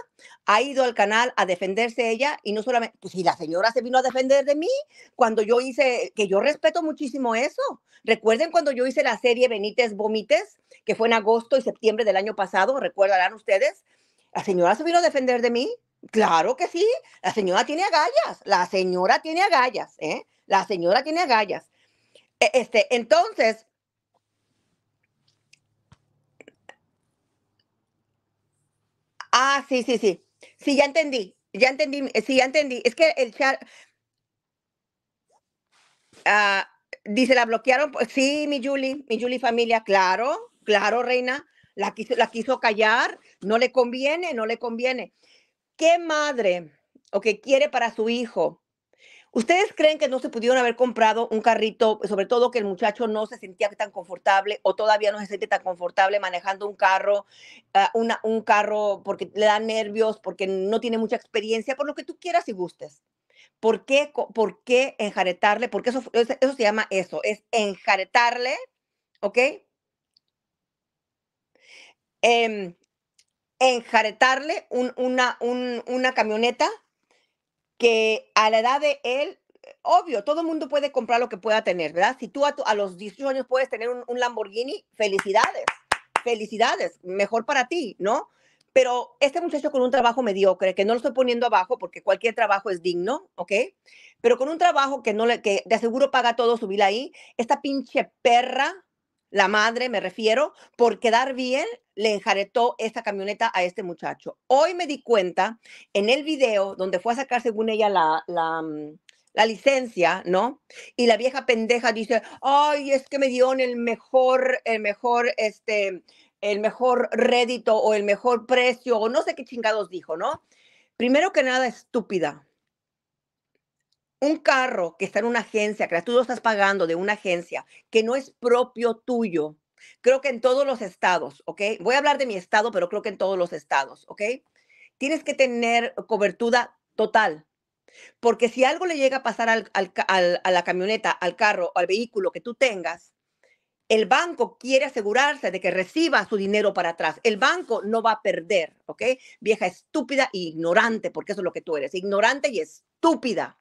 ha ido al canal a defenderse ella y no solamente, pues si la señora se vino a defender de mí cuando yo hice, que yo respeto muchísimo eso. Recuerden cuando yo hice la serie Benítez Vomites, que fue en agosto y septiembre del año pasado, recuerdarán ustedes. La señora se vino a defender de mí. Claro que sí, la señora tiene agallas, la señora tiene agallas, ¿eh? La señora tiene agallas. E- Este, entonces, ah, sí, sí, sí. Sí, ya entendí, ya entendí, sí, ya entendí. Es que el chat, Ah, dice, la bloquearon. pues, Sí, mi Julie, mi Julie familia, claro, claro, reina. La quiso, la quiso callar. No le conviene, no le conviene. ¿Qué madre o que quiere para su hijo? ¿Ustedes creen que no se pudieron haber comprado un carrito, sobre todo que el muchacho no se sentía tan confortable o todavía no se siente tan confortable manejando un carro, ah, una, un carro porque le da nervios, porque no tiene mucha experiencia, por lo que tú quieras y gustes? ¿Por qué, por qué enjaretarle? Porque eso eso se llama eso, es enjaretarle, ¿ok? Em, enjaretarle un- una, un- una camioneta que a la edad de él, eh, obvio, todo el mundo puede comprar lo que pueda tener, ¿verdad? Si tú a, a los 18 años puedes tener un, un Lamborghini, felicidades, felicidades, mejor para ti, ¿no? Pero este muchacho con un trabajo mediocre, que no lo estoy poniendo abajo porque cualquier trabajo es digno, ¿ok? Pero con un trabajo que no le, que de seguro paga todo su vida ahí, esta pinche perra, la madre me refiero, por quedar bien, le enjaretó esta camioneta a este muchacho. Hoy me di cuenta en el video donde fue a sacar según ella la, la, mm, la licencia, ¿no? Y la vieja pendeja dice, ay, es que me dieron el mejor, el mejor, este, el mejor rédito o el mejor precio o no sé qué chingados dijo, ¿no? Primero que nada, estúpida. Un carro que está en una agencia, que tú lo estás pagando de una agencia que no es propio tuyo. Creo que en todos los estados, ¿ok? Voy a hablar de mi estado, pero creo que en todos los estados, ¿ok? Tienes que tener cobertura total. Porque si algo le llega a pasar al- al al- a la camioneta, al carro, al vehículo que tú tengas, el banco quiere asegurarse de que reciba su dinero para atrás. El banco no va a perder, ¿ok? Vieja estúpida e ignorante, porque eso es lo que tú eres, ignorante y estúpida.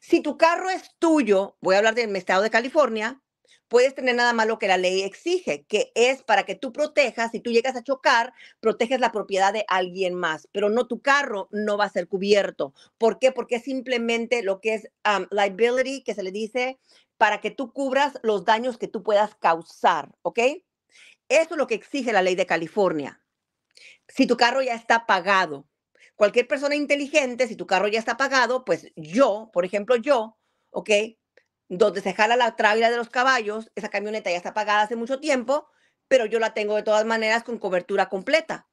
Si tu carro es tuyo, voy a hablar de mi estado de California, puedes tener nada más lo que la ley exige, que es para que tú protejas, si tú llegas a chocar, proteges la propiedad de alguien más, pero no tu carro no va a ser cubierto. ¿Por qué? Porque simplemente lo que es liability, que se le dice, para que tú cubras los daños que tú puedas causar, ¿ok? Eso es lo que exige la ley de California. Si tu carro ya está pagado, cualquier persona inteligente, si tu carro ya está pagado, pues yo, por ejemplo, yo, ¿ok? donde se jala la trávila de los caballos, esa camioneta ya está pagada hace mucho tiempo, pero yo la tengo de todas maneras con cobertura completa.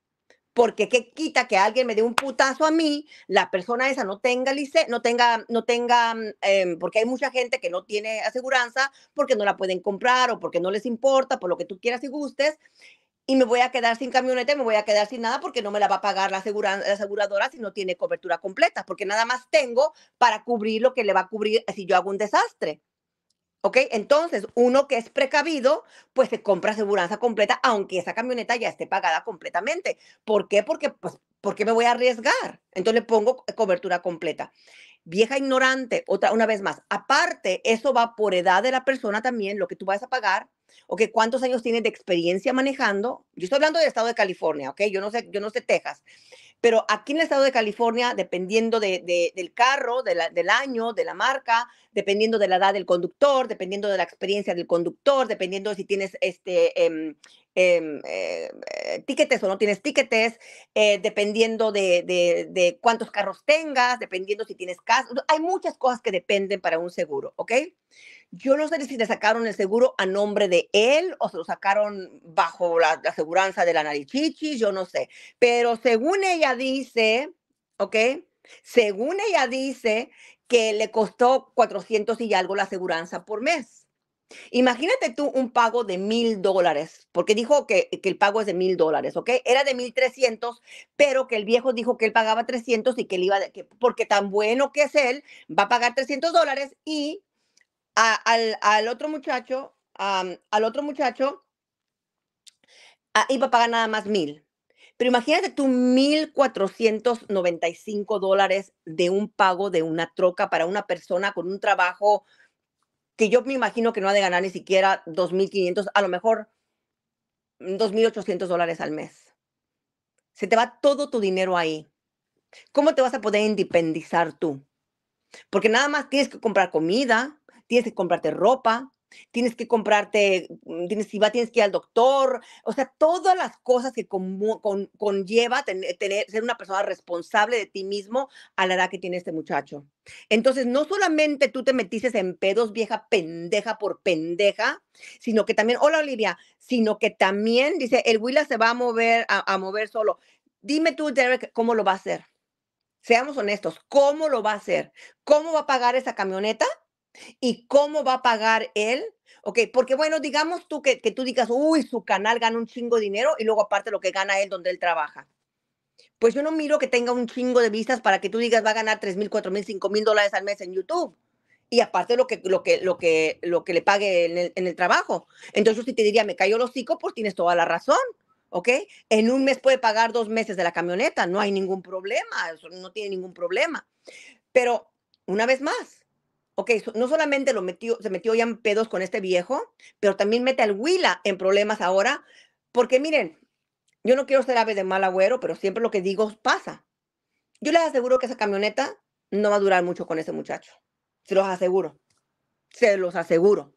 Porque qué quita que alguien me dé un putazo a mí, la persona esa no tenga lice, no tenga, no tenga, em, porque hay mucha gente que no tiene aseguranza porque no la pueden comprar o porque no les importa, por lo que tú quieras y gustes, y me voy a quedar sin camioneta y me voy a quedar sin nada porque no me la va a pagar la, la aseguradora si no tiene cobertura completa, porque nada más tengo para cubrir lo que le va a cubrir si yo hago un desastre. ¿Ok? Entonces, uno que es precavido, pues se compra aseguranza completa, aunque esa camioneta ya esté pagada completamente. ¿Por qué? Porque, pues, ¿por me voy a arriesgar? Entonces le pongo cobertura completa. Vieja ignorante, otra, una vez más. Aparte, eso va por edad de la persona también, lo que tú vas a pagar, ¿ok? ¿Cuántos años tienes de experiencia manejando? Yo estoy hablando del estado de California, ¿ok? Yo no sé, yo no sé Texas. Pero aquí en el estado de California, dependiendo de, del carro, de del año, de la marca, dependiendo de la edad del conductor, dependiendo de la experiencia del conductor, dependiendo de si tienes este, em, em, eh, tickets o no tienes tickets, eh, dependiendo de, de, cuántos carros tengas, dependiendo si tienes casa. Hay muchas cosas que dependen para un seguro, ¿ok? Yo no sé si le sacaron el seguro a nombre de él o se lo sacaron bajo la, aseguranza de la narichichi, yo no sé. Pero según ella dice, ¿ok? Según ella dice que le costó 400 y algo la aseguranza por mes. Imagínate tú un pago de mil dólares, porque dijo que, que, el pago es de mil dólares, ¿ok? Era de mil trescientos, pero que el viejo dijo que él pagaba 300 y que él iba, que, porque tan bueno que es él, va a pagar 300 dólares y al, otro muchacho, al otro muchacho, ah, iba a pagar nada más mil. Pero imagínate tú, mil cuatrocientos noventa y cinco dólares de un pago de una troca para una persona con un trabajo que yo me imagino que no ha de ganar ni siquiera dos mil quinientos, a lo mejor dos mil ochocientos dólares al mes. Se te va todo tu dinero ahí. ¿Cómo te vas a poder independizar tú? Porque nada más tienes que comprar comida, tienes que comprarte ropa, tienes que comprarte, mm, tienes, si va, tienes que ir al doctor, o sea, todas las cosas que conlleva tener, ser una persona responsable de ti mismo a la edad que tiene este muchacho. Entonces, no solamente tú te metiste en pedos, vieja pendeja por pendeja, sino que también, hola Olivia, sino que también, dice, el Willa se va a mover, a mover solo. Dime tú, Derek, ¿cómo lo va a hacer? Seamos honestos, ¿cómo lo va a hacer? ¿Cómo va a pagar esa camioneta? ¿Y cómo va a pagar él? Ok, porque bueno, digamos tú que, que tú digas, uy, su canal gana un chingo de dinero y luego aparte lo que gana él donde él trabaja. Pues yo no miro que tenga un chingo de vistas para que tú digas va a ganar 3 mil, 4 mil, 5 mil dólares al mes en YouTube. Y aparte lo que, lo que, lo que, lo que le pague en el, en el trabajo. Entonces yo sí te diría, me cayó los hocico, pues tienes toda la razón. ¿ok? En un mes puede pagar dos meses de la camioneta, no hay ningún problema, no tiene ningún problema. Pero una vez más, ok, no solamente se metió ya en pedos con este viejo, pero también mete al Huila en problemas ahora, porque miren, yo no quiero ser ave de mal agüero, pero siempre lo que digo pasa. Yo les aseguro que esa camioneta no va a durar mucho con ese muchacho. Se los aseguro. Se los aseguro.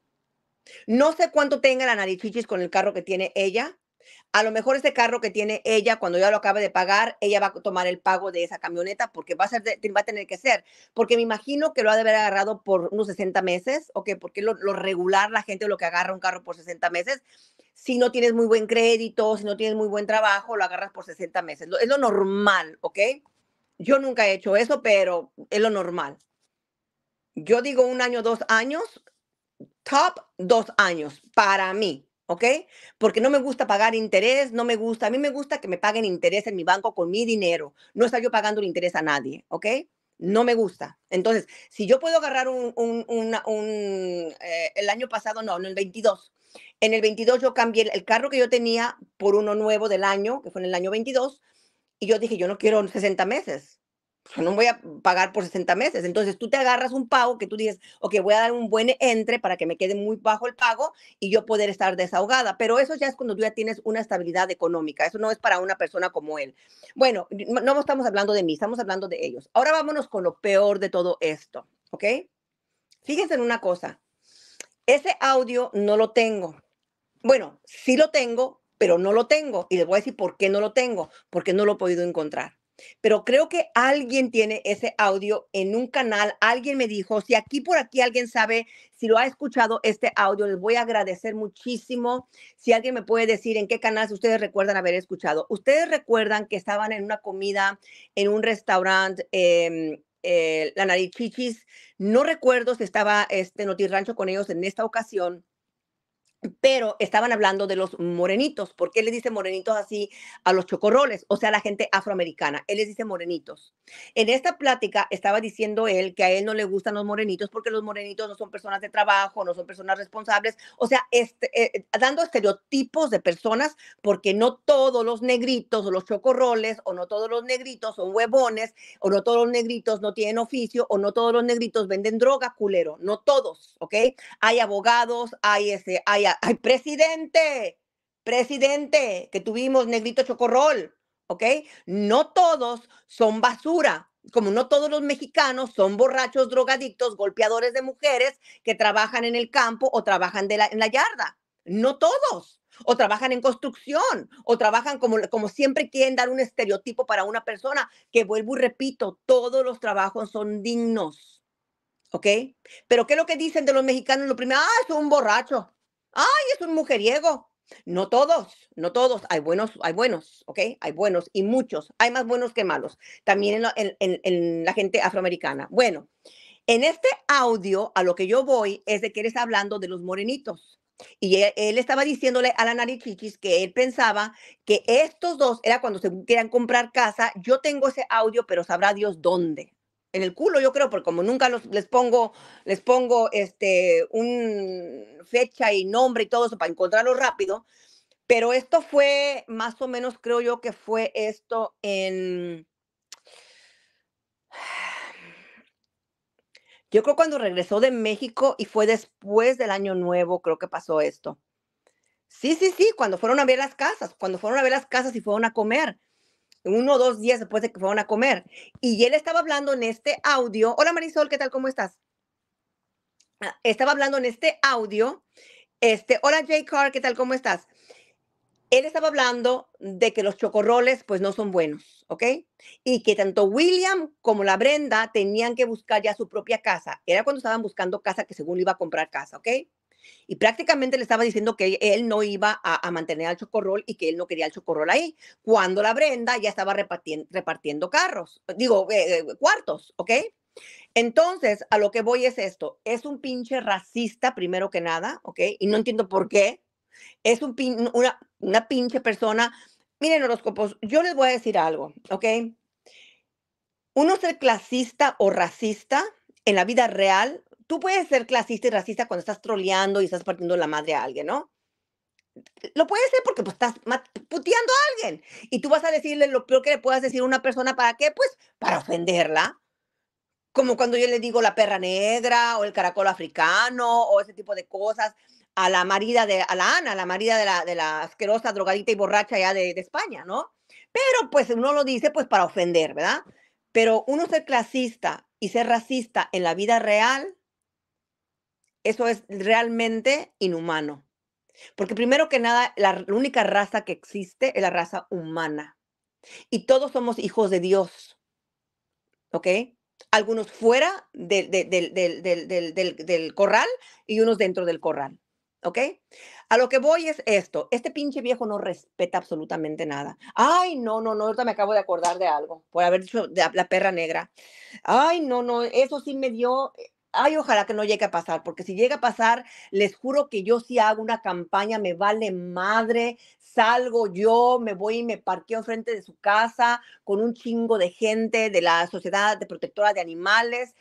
No sé cuánto tenga la narichichis con el carro que tiene ella, a lo mejor ese carro que tiene ella, cuando ya lo acabe de pagar, ella va a tomar el pago de esa camioneta porque va a, tener que ser. Porque me imagino que lo ha de haber agarrado por unos 60 meses, ¿ok? Porque lo, lo regular, la gente lo que agarra un carro por 60 meses. Si no tienes muy buen crédito, si no tienes muy buen trabajo, lo agarras por 60 meses. es lo normal, ¿ok? Yo nunca he hecho eso, pero es lo normal. Yo digo un año, dos años, top dos años para mí. ¿Ok? Porque no me gusta pagar interés, no me gusta, a mí me gusta que me paguen interés en mi banco con mi dinero, no estar yo pagando el interés a nadie, ¿ok? No me gusta. Entonces, si yo puedo agarrar un, un, un eh, el año pasado, no, en el 22. En el 22 yo cambié el carro que yo tenía por uno nuevo del año, que fue en el año 22, y yo dije, yo no quiero 60 meses. No voy a pagar por 60 meses. Entonces tú te agarras un pago que tú dices, ok, voy a dar un buen entre para que me quede muy bajo el pago y yo poder estar desahogada. Pero eso ya es cuando tú ya tienes una estabilidad económica. Eso no es para una persona como él. Bueno, no estamos hablando de mí, estamos hablando de ellos. Ahora vámonos con lo peor de todo esto, ¿ok? Fíjense en una cosa. Ese audio no lo tengo. Bueno, sí lo tengo, pero no lo tengo. Y les voy a decir por qué no lo tengo, porque no lo he podido encontrar. Pero creo que alguien tiene ese audio en un canal. Alguien me dijo, si aquí por aquí alguien sabe si lo ha escuchado este audio, les voy a agradecer muchísimo. Si alguien me puede decir en qué canal ustedes recuerdan haber escuchado. Ustedes recuerdan que estaban en una comida en un restaurante. Eh, eh, la Narichichis, no recuerdo si estaba este Noti Rancho con ellos en esta ocasión, pero estaban hablando de los morenitos. ¿Por qué le dice morenitos así a los chocorroles? O sea, la gente afroamericana. Él les dice morenitos. En esta plática estaba diciendo él que a él no le gustan los morenitos porque los morenitos no son personas de trabajo, no son personas responsables. O sea, este, eh, dando estereotipos de personas porque no todos los negritos o los chocorroles o no todos los negritos son huevones o no todos los negritos no tienen oficio o no todos los negritos venden droga, culero. No todos, ¿ok? Hay abogados, hay, ese, hay ay, presidente, presidente, que tuvimos negrito chocorrol, ¿ok? No todos son basura, como no todos los mexicanos son borrachos, drogadictos, golpeadores de mujeres que trabajan en el campo o trabajan de la, en la yarda. No todos. O trabajan en construcción, o trabajan como, como siempre quieren dar un estereotipo para una persona, que vuelvo y repito, todos los trabajos son dignos. ¿Ok? Pero ¿qué es lo que dicen de los mexicanos? Lo primero, ah, es un borracho. ¡Ay, es un mujeriego! No todos, no todos. Hay buenos, hay buenos, ¿ok? Hay buenos y muchos. Hay más buenos que malos. También en, la gente afroamericana. Bueno, en este audio, a lo que yo voy es de que está hablando de los morenitos. Y e, él, estaba diciéndole a la narichichis que él pensaba que estos dos era cuando se quieran comprar casa. Yo tengo ese audio, pero sabrá Dios dónde en el culo, yo creo, porque como nunca los, les pongo, les pongo este, un fecha y nombre y todo eso para encontrarlo rápido. Pero esto fue más o menos, creo yo que fue esto en... (sighs) Yo creo cuando regresó de México y fue después del año nuevo, creo que pasó esto. Sí, sí, sí, cuando fueron a ver las casas, cuando fueron a ver las casas y fueron a comer uno o dos días después de que fueron a comer. Y él estaba hablando en este audio. Hola Marisol, ¿qué tal? ¿Cómo estás? Ah, estaba hablando en este audio. Este, hola Jay Carr, ¿qué tal? ¿Cómo estás? Él estaba hablando de que los chocorroles pues no son buenos, ¿ok? Y que tanto William como la Brenda tenían que buscar ya su propia casa. Era cuando estaban buscando casa que según iba a comprar casa, ¿ok? Y prácticamente le estaba diciendo que él no iba a, mantener al chocorrol y que él no quería el chocorrol ahí, cuando la Brenda ya estaba repartiendo, carros, digo, eh, eh, cuartos, ¿ok? Entonces, a lo que voy es esto, es un pinche racista primero que nada, ¿ok? Y no entiendo por qué. Es un una, una pinche persona. Miren, horóscopos, yo les voy a decir algo, ¿ok? Uno ser clasista o racista en la vida real tú puedes ser clasista y racista cuando estás troleando y estás partiendo la madre a alguien, ¿no? Lo puedes ser porque pues, estás puteando a alguien y tú vas a decirle lo peor que le puedas decir a una persona, ¿para qué? Pues para ofenderla. Como cuando yo le digo la perra negra o el caracol africano o ese tipo de cosas a la marida de, a la Ana, la marida de la, de la asquerosa, drogadita y borracha ya de, de España, ¿no? Pero pues uno lo dice pues para ofender, ¿verdad? Pero uno ser clasista y ser racista en la vida real, eso es realmente inhumano. Porque primero que nada, la, única raza que existe es la raza humana. Y todos somos hijos de Dios. ¿Ok? Algunos fuera del, del corral y unos dentro del corral. ¿Ok? A lo que voy es esto. Este pinche viejo no respeta absolutamente nada. Ay, no, no, no. Ahorita me acabo de acordar de algo. Por haber dicho la perra negra. Ay, no, no. Eso sí me dio ay, ojalá que no llegue a pasar, porque si llega a pasar, les juro que yo si hago una campaña, me vale madre, salgo yo, me voy y me parqueo enfrente de su casa con un chingo de gente de la Sociedad de Protectora de Animales.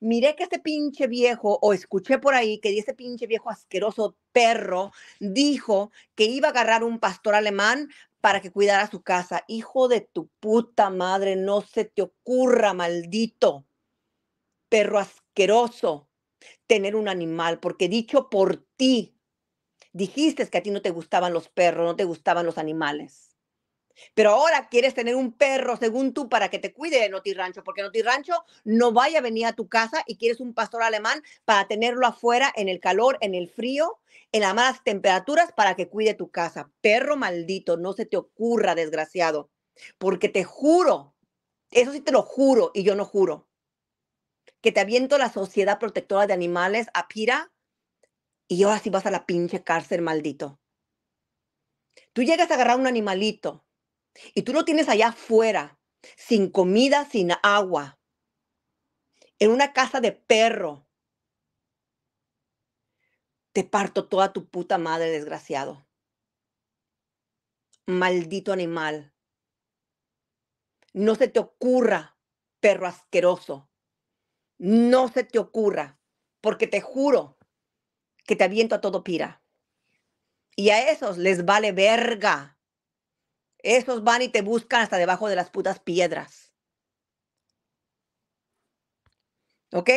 Miré que este pinche viejo, o escuché por ahí que ese pinche viejo asqueroso perro dijo que iba a agarrar un pastor alemán para que cuidara su casa. Hijo de tu puta madre, no se te ocurra, maldito perro tener un animal, porque dicho por ti, dijiste que a ti no te gustaban los perros, no te gustaban los animales. Pero ahora quieres tener un perro, según tú, para que te cuide de Noti Rancho, porque Noti Rancho no vaya a venir a tu casa y quieres un pastor alemán para tenerlo afuera en el calor, en el frío, en las malas temperaturas, para que cuide tu casa. Perro maldito, no se te ocurra, desgraciado, porque te juro, eso sí te lo juro y yo no juro, que te aviento la Sociedad Protectora de Animales a Pira y ahora sí vas a la pinche cárcel, maldito. Tú llegas a agarrar un animalito y tú lo tienes allá afuera, sin comida, sin agua, en una casa de perro, te parto toda tu puta madre, desgraciado. Maldito animal. No se te ocurra, perro asqueroso. No se te ocurra, porque te juro que te aviento a todo pira. Y a esos les vale verga esos van y te buscan hasta debajo de las putas piedras. ¿Ok?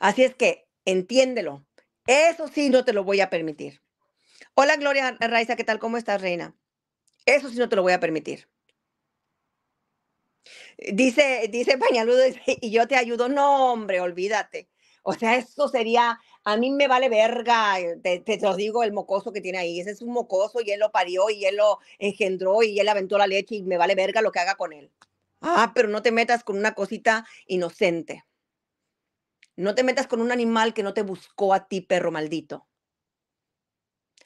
Así es que entiéndelo. Eso sí no te lo voy a permitir. Hola Gloria Raiza, ¿qué tal? ¿Cómo estás, reina? Eso sí no te lo voy a permitir. Dice, dice Pañaludo, y yo te ayudo. No, hombre, olvídate. O sea, eso sería, a mí me vale verga, eh, te, te, lo digo, el mocoso que tiene ahí. Ese es un mocoso y él lo parió y él lo engendró y él aventó la leche y me vale verga lo que haga con él. Ah, pero no te metas con una cosita inocente. No te metas con un animal que no te buscó a ti, perro maldito.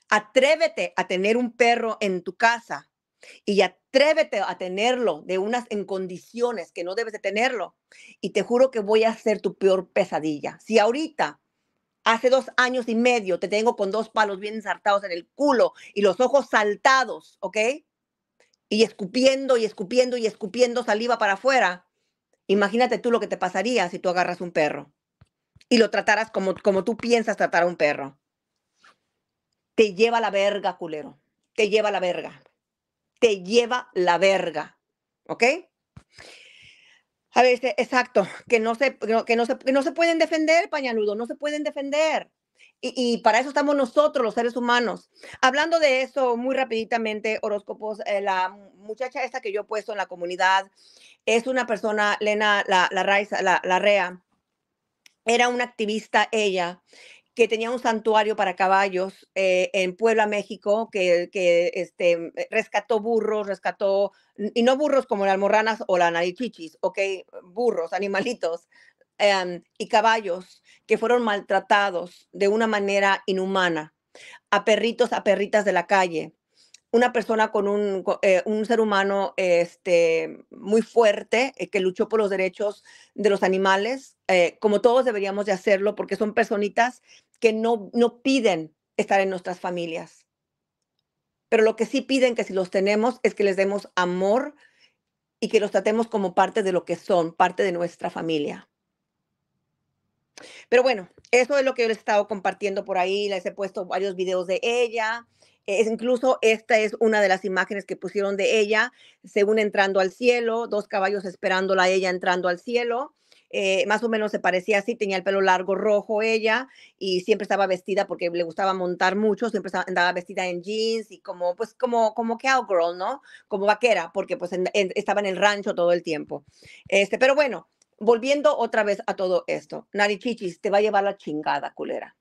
Atrévete a tener un perro en tu casa y atrévete a tenerlo de unas en condiciones que no debes de tenerlo. Y te juro que voy a ser tu peor pesadilla. Si ahorita, hace dos años y medio, te tengo con dos palos bien ensartados en el culo y los ojos saltados, ¿ok? Y escupiendo y escupiendo y escupiendo saliva para afuera. Imagínate tú lo que te pasaría si tú agarras un perro y lo trataras como, como tú piensas tratar a un perro. Te lleva la verga, culero. Te lleva la verga te lleva la verga. ¿Ok? A ver, exacto, que no se, que no se, no se pueden defender, pañaludo, no se pueden defender. Y, para eso estamos nosotros, los seres humanos. Hablando de eso, muy rapiditamente, horóscopos, eh, la muchacha esta que yo he puesto en la comunidad es una persona, Lena La, la, la, la Rea, era una activista ella que tenía un santuario para caballos eh, en Puebla, México, que, que este, rescató burros, rescató, y no burros como las morranas o la narichichis, ok, burros, animalitos, em, y caballos que fueron maltratados de una manera inhumana, a perritos, a perritas de la calle, una persona con un, eh, un ser humano este, muy fuerte eh, que luchó por los derechos de los animales, eh, como todos deberíamos de hacerlo, porque son personitas que no, no piden estar en nuestras familias. Pero lo que sí piden que si los tenemos es que les demos amor y que los tratemos como parte de lo que son, parte de nuestra familia. Pero bueno, eso es lo que yo les he compartiendo por ahí. Les he puesto varios videos de ella. Incluso esta es una de las imágenes que pusieron de ella, según entrando al cielo, dos caballos esperándola a ella entrando al cielo. Eh, más o menos se parecía así, tenía el pelo largo rojo ella y siempre estaba vestida porque le gustaba montar mucho, siempre andaba vestida en jeans y como pues como como cowgirl, ¿no? Como vaquera, porque pues estaba en el rancho todo el tiempo. Este, pero bueno, volviendo otra vez a todo esto, Narichichis te va a llevar la chingada, culera.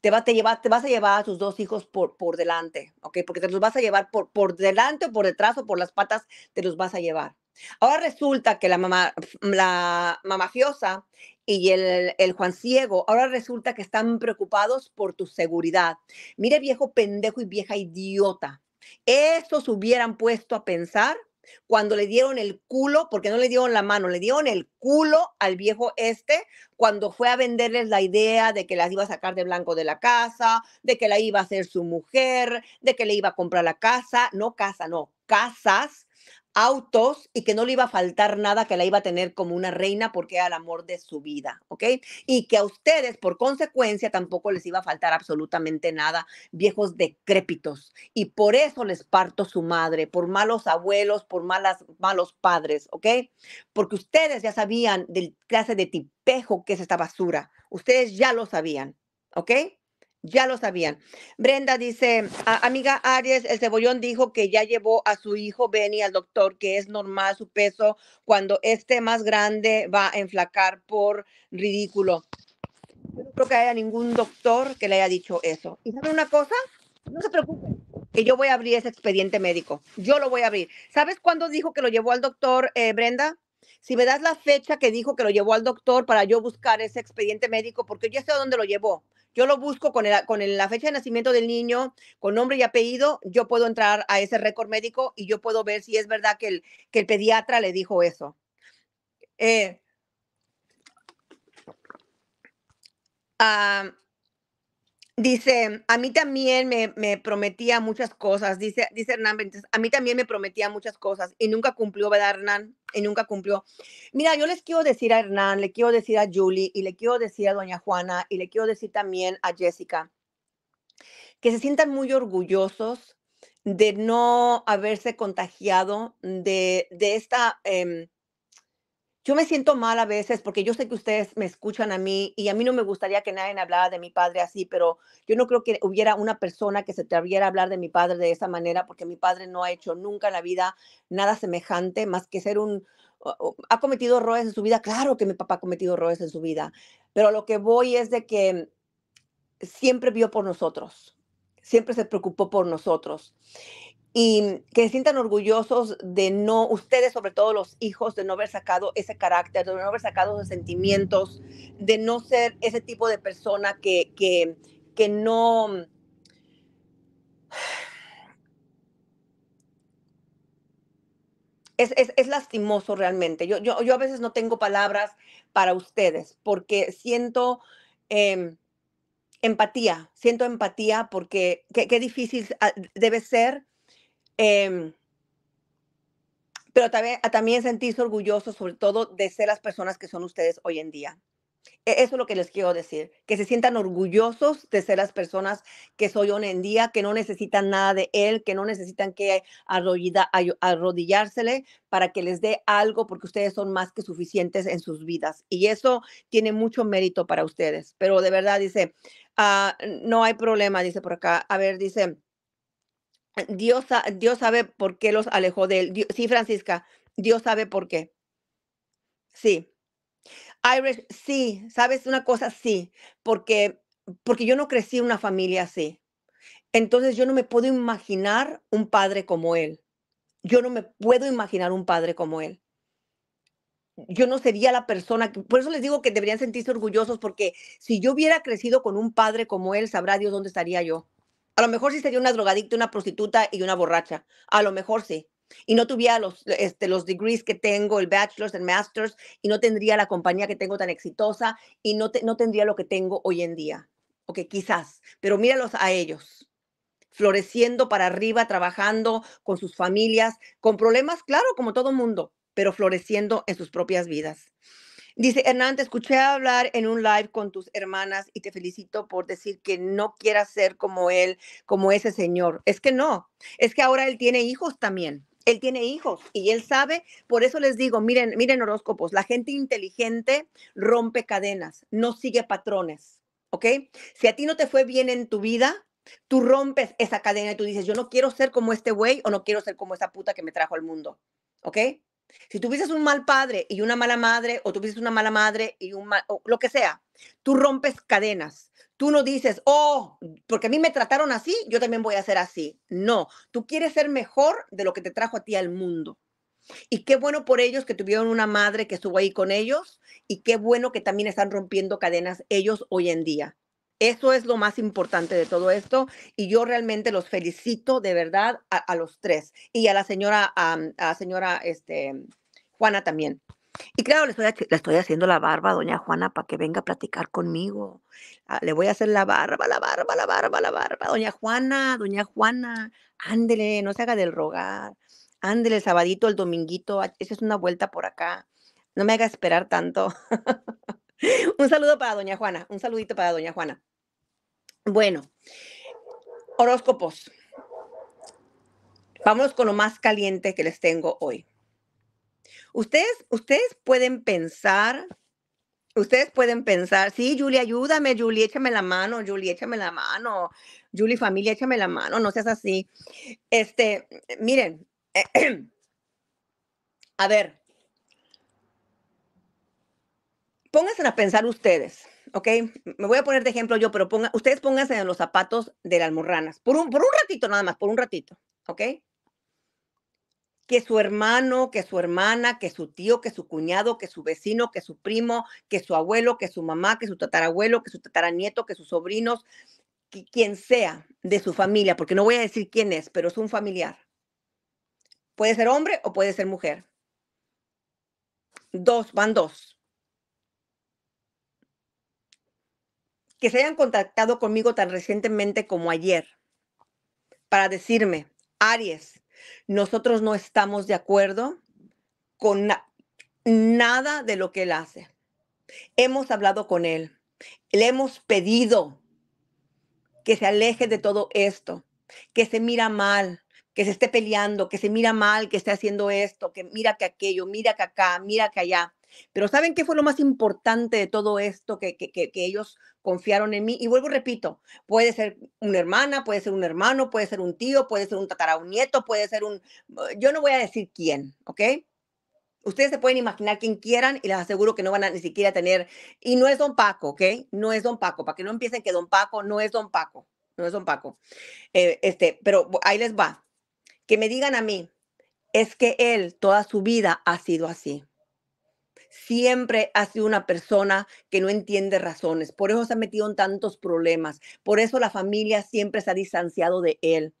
Te, va, te, lleva, te vas a llevar a tus dos hijos por, por delante, ¿ok? Porque te los vas a llevar por, por delante o por detrás o por las patas, te los vas a llevar. Ahora resulta que la mamá, la mamafiosa y el, el, Juan Ciego, ahora resulta que están preocupados por tu seguridad. Mire, viejo pendejo y vieja idiota. Estos hubieran puesto a pensar cuando le dieron el culo, porque no le dieron la mano, le dieron el culo al viejo este cuando fue a venderles la idea de que las iba a sacar de blanco de la casa, de que la iba a hacer su mujer, de que le iba a comprar la casa, no casa, no, casas autos y que no le iba a faltar nada, que la iba a tener como una reina porque era el amor de su vida, ¿ok? Y que a ustedes, por consecuencia, tampoco les iba a faltar absolutamente nada, viejos decrépitos. Y por eso les parto su madre, por malos abuelos, por malas, malos padres, ¿ok? Porque ustedes ya sabían del clase de tipejo que es esta basura. Ustedes ya lo sabían, ¿ok? Ya lo sabían. Brenda dice, amiga Aries, el cebollón dijo que ya llevó a su hijo Benny al doctor, que es normal su peso cuando esté más grande va a enflacar por ridículo. Yo no creo que haya ningún doctor que le haya dicho eso. ¿Y saben una cosa? No se preocupen, que yo voy a abrir ese expediente médico. Yo lo voy a abrir. ¿Sabes cuándo dijo que lo llevó al doctor, eh, Brenda? Si me das la fecha que dijo que lo llevó al doctor para yo buscar ese expediente médico, porque yo sé dónde lo llevó. Yo lo busco con, con la fecha de nacimiento del niño, con nombre y apellido, yo puedo entrar a ese récord médico y yo puedo ver si es verdad que el, que el pediatra le dijo eso. Eh, Dice, a mí también me, prometía muchas cosas, dice, dice Hernán a mí también me prometía muchas cosas y nunca cumplió, ¿verdad, Hernán? Y nunca cumplió. Mira, yo les quiero decir a Hernán, le quiero decir a Julie y le quiero decir a Doña Juana y le quiero decir también a Jessica, que se sientan muy orgullosos de no haberse contagiado de, de esta... Em, yo me siento mal a veces porque yo sé que ustedes me escuchan a mí y a mí no me gustaría que nadie hablara de mi padre así, pero yo no creo que hubiera una persona que se atreviera a hablar de mi padre de esa manera porque mi padre no ha hecho nunca en la vida nada semejante más que ser un... ¿Ha cometido errores en su vida? Claro que mi papá ha cometido errores en su vida, pero lo que voy es de que siempre vio por nosotros, siempre se preocupó por nosotros y que se sientan orgullosos de no, ustedes sobre todo los hijos, de no haber sacado ese carácter, de no haber sacado esos sentimientos, de no ser ese tipo de persona que, que, que no... Es, es, es, lastimoso realmente. Yo, yo, yo, a veces no tengo palabras para ustedes porque siento em, empatía, siento empatía porque qué difícil ah, debe ser Em, pero también, también sentirse orgullosos, sobre todo, de ser las personas que son ustedes hoy en día. E, eso es lo que les quiero decir, que se sientan orgullosos de ser las personas que soy hoy en día, que no necesitan nada de él, que no necesitan que arrodillársele para que les dé algo, porque ustedes son más que suficientes en sus vidas. Y eso tiene mucho mérito para ustedes. Pero de verdad, dice, ah, no hay problema, dice por acá. A ver, dice, Dios, Dios sabe por qué los alejó de él. sí, Francisca, Dios sabe por qué. Sí. Irish, sí, sabes una cosa, sí, porque, porque yo no crecí en una familia así. Entonces yo no me puedo imaginar un padre como él. Yo no me puedo imaginar un padre como él. Yo no sería la persona que, por eso les digo que deberían sentirse orgullosos, porque si yo hubiera crecido con un padre como él, sabrá Dios dónde estaría yo. A lo mejor sí sería una drogadicta, una prostituta y una borracha. A lo mejor sí. Y no tuviera los, este, los degrees que tengo, el bachelor's, el master's, y no tendría la compañía que tengo tan exitosa y no, no tendría lo que tengo hoy en día. Ok, quizás, pero míralos a ellos, floreciendo para arriba, trabajando con sus familias, con problemas, claro, como todo mundo, pero floreciendo en sus propias vidas. Dice, Hernán, te escuché hablar en un live con tus hermanas y te felicito por decir que no quieras ser como él, como ese señor. Es que no, es que ahora él tiene hijos también. Él tiene hijos y él sabe, por eso les digo, miren, miren horóscopos, la gente inteligente rompe cadenas, no sigue patrones, ¿ok? Si a ti no te fue bien en tu vida, tú rompes esa cadena y tú dices, yo no quiero ser como este güey o no quiero ser como esa puta que me trajo al mundo, ¿ok? Si tuvieses un mal padre y una mala madre, o tuvieses una mala madre y un mal, lo que sea, tú rompes cadenas. Tú no dices, oh, porque a mí me trataron así, yo también voy a ser así. No, tú quieres ser mejor de lo que te trajo a ti al mundo. Y qué bueno por ellos que tuvieron una madre que estuvo ahí con ellos y qué bueno que también están rompiendo cadenas ellos hoy en día. Eso es lo más importante de todo esto y yo realmente los felicito de verdad a, los tres y a la señora, señora este, Juana también. Y claro, le estoy, le estoy, haciendo la barba a doña Juana para que venga a platicar conmigo. Ah, le voy a hacer la barba, la barba, la barba, la barba. Doña Juana, doña Juana, ándele, no se haga del rogar. Ándele el sabadito, el dominguito, esa es una vuelta por acá. No me haga esperar tanto. (laughs) un saludo para doña Juana, un saludito para doña Juana. Bueno, horóscopos. Vamos con lo más caliente que les tengo hoy. Ustedes, ustedes pueden pensar, ustedes pueden pensar, sí, Julie, ayúdame, Julie, échame la mano, Julie, échame la mano, Julie, familia, échame la mano, no seas así. Este, miren, (clears throat) a ver, pónganse a pensar ustedes, ¿ok? Me voy a poner de ejemplo yo, pero ponga, ustedes pónganse en los zapatos de las almorranas, por un, por un ratito nada más, por un ratito, ¿ok? que su hermano, que su hermana, que su tío, que su cuñado, que su vecino, que su primo, que su abuelo, que su mamá, que su tatarabuelo, que su tataranieto, que sus sobrinos, que quien sea de su familia, porque no voy a decir quién es, pero es un familiar. Puede ser hombre o puede ser mujer. Dos, van dos. Que se hayan contactado conmigo tan recientemente como ayer para decirme, Aries, nosotros no estamos de acuerdo con nada de lo que él hace. Hemos hablado con él, le hemos pedido que se aleje de todo esto, que se mira mal, que se esté peleando, que se mira mal, que esté haciendo esto, que mira que aquello, mira que acá, mira que allá. Pero ¿saben qué fue lo más importante de todo esto que, ellos confiaron en mí? Y vuelvo, repito, puede ser una hermana, puede ser un hermano, puede ser un tío, puede ser un tataranieto, puede ser un... Yo no voy a decir quién, ¿ok? Ustedes se pueden imaginar quien quieran y les aseguro que no van a ni siquiera tener... Y no es don Paco, ¿ok? No es don Paco, para que no empiecen que don Paco no es don Paco, no es don Paco. Eh, este, pero ahí les va. Que me digan a mí, es que él toda su vida ha sido así siempre ha sido una persona que no entiende razones. Por eso se ha metido en tantos problemas. Por eso la familia siempre se ha distanciado de él.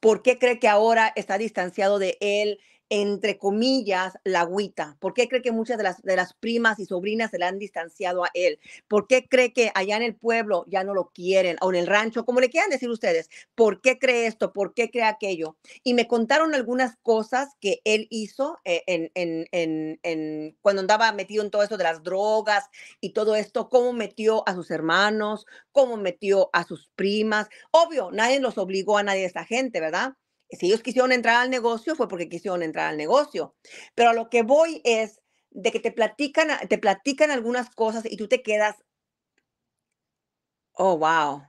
¿Por qué cree que ahora está distanciado de él? Entre comillas, la agüita? ¿Por qué cree que muchas de las, de las primas y sobrinas se le han distanciado a él? ¿Por qué cree que allá en el pueblo ya no lo quieren o en el rancho, como le quieran decir ustedes? ¿Por qué cree esto? ¿Por qué cree aquello? Y me contaron algunas cosas que él hizo eh, en, en, en, cuando andaba metido en todo esto de las drogas y todo esto, cómo metió a sus hermanos, cómo metió a sus primas. Obvio, nadie los obligó a nadie de esta gente, ¿verdad? Si ellos quisieron entrar al negocio, fue porque quisieron entrar al negocio. Pero a lo que voy es de que te platican, te platican algunas cosas y tú te quedas, oh, wow,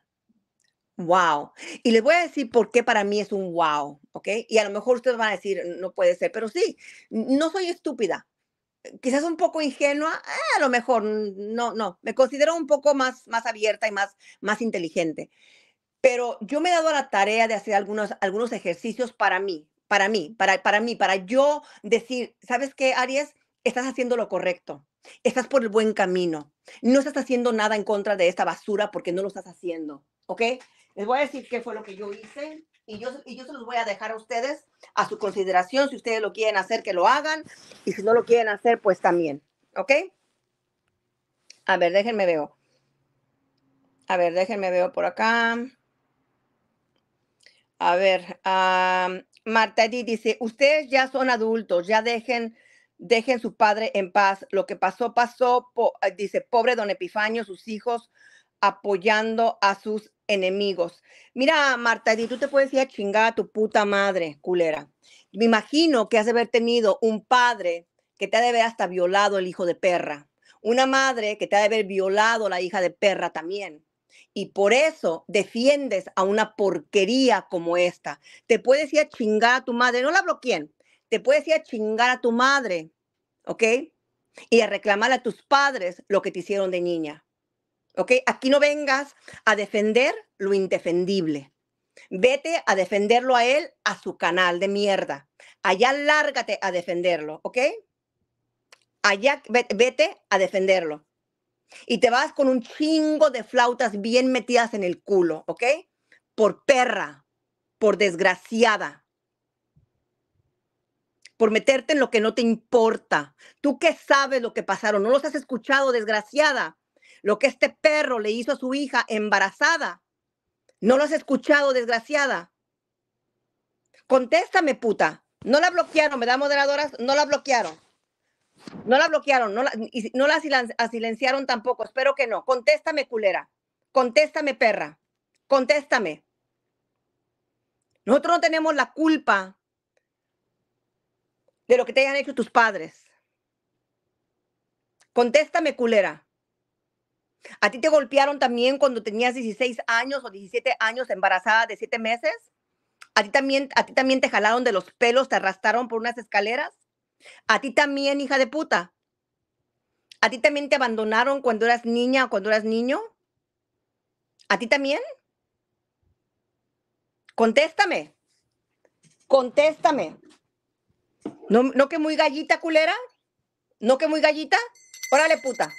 wow. Y les voy a decir por qué para mí es un wow, ¿ok? Y a lo mejor ustedes van a decir, no puede ser, pero sí, no soy estúpida. Quizás un poco ingenua, eh, a lo mejor, no, no, me considero un poco más, más abierta y más, más inteligente. Pero yo me he dado la tarea de hacer algunos, algunos ejercicios para mí, para mí, para, para mí, para yo decir, ¿sabes qué, Aries? Estás haciendo lo correcto. Estás por el buen camino. No estás haciendo nada en contra de esta basura porque no lo estás haciendo. ¿Ok? Les voy a decir qué fue lo que yo hice y yo, y yo se los voy a dejar a ustedes a su consideración. Si ustedes lo quieren hacer, que lo hagan. Y si no lo quieren hacer, pues también. ¿Ok? A ver, déjenme veo. A ver, déjenme veo por acá. A ver, Marta dice, ustedes ya son adultos, ya dejen, dejen su padre en paz. Lo que pasó, pasó, eh, dice, pobre don Epifanio, sus hijos apoyando a sus enemigos. Mira, Marta Edith, tú te puedes ir a chingar a tu puta madre, culera. Me imagino que has de haber tenido un padre que te ha de haber hasta violado el hijo de perra. Una madre que te ha de haber violado la hija de perra también y por eso defiendes a una porquería como esta. Te puedes ir a chingar a tu madre, no la bloqueen, te puedes ir a chingar a tu madre, ¿ok? Y a reclamar a tus padres lo que te hicieron de niña, ¿ok? Aquí no vengas a defender lo indefendible. Vete a defenderlo a él, a su canal de mierda. Allá lárgate a defenderlo, ¿ok? Allá vete a defenderlo y te vas con un chingo de flautas bien metidas en el culo, ¿ok? Por perra, por desgraciada, por meterte en lo que no te importa. Tú qué sabes lo que pasaron, no los has escuchado, desgraciada. Lo que este perro le hizo a su hija embarazada. No lo has escuchado, desgraciada. Contéstame, puta. No la bloquearon, ¿verdad, moderadoras? No la bloquearon. No la bloquearon, no la, no la silen- silenciaron tampoco. Espero que no. Contéstame, culera. Contéstame, perra. Contéstame. Nosotros no tenemos la culpa de lo que te hayan hecho tus padres. Contéstame, culera. ¿A ti te golpearon también cuando tenías 16 años o 17 años embarazada de 7 meses? ¿A ti también, a ti también te jalaron de los pelos, te arrastraron por unas escaleras? ¿A ti también, hija de puta? ¿A ti también te abandonaron cuando eras niña o cuando eras niño? ¿A ti también? Contéstame. Contéstame. ¿No, no que muy gallita, culera? ¿No que muy gallita? Órale, puta.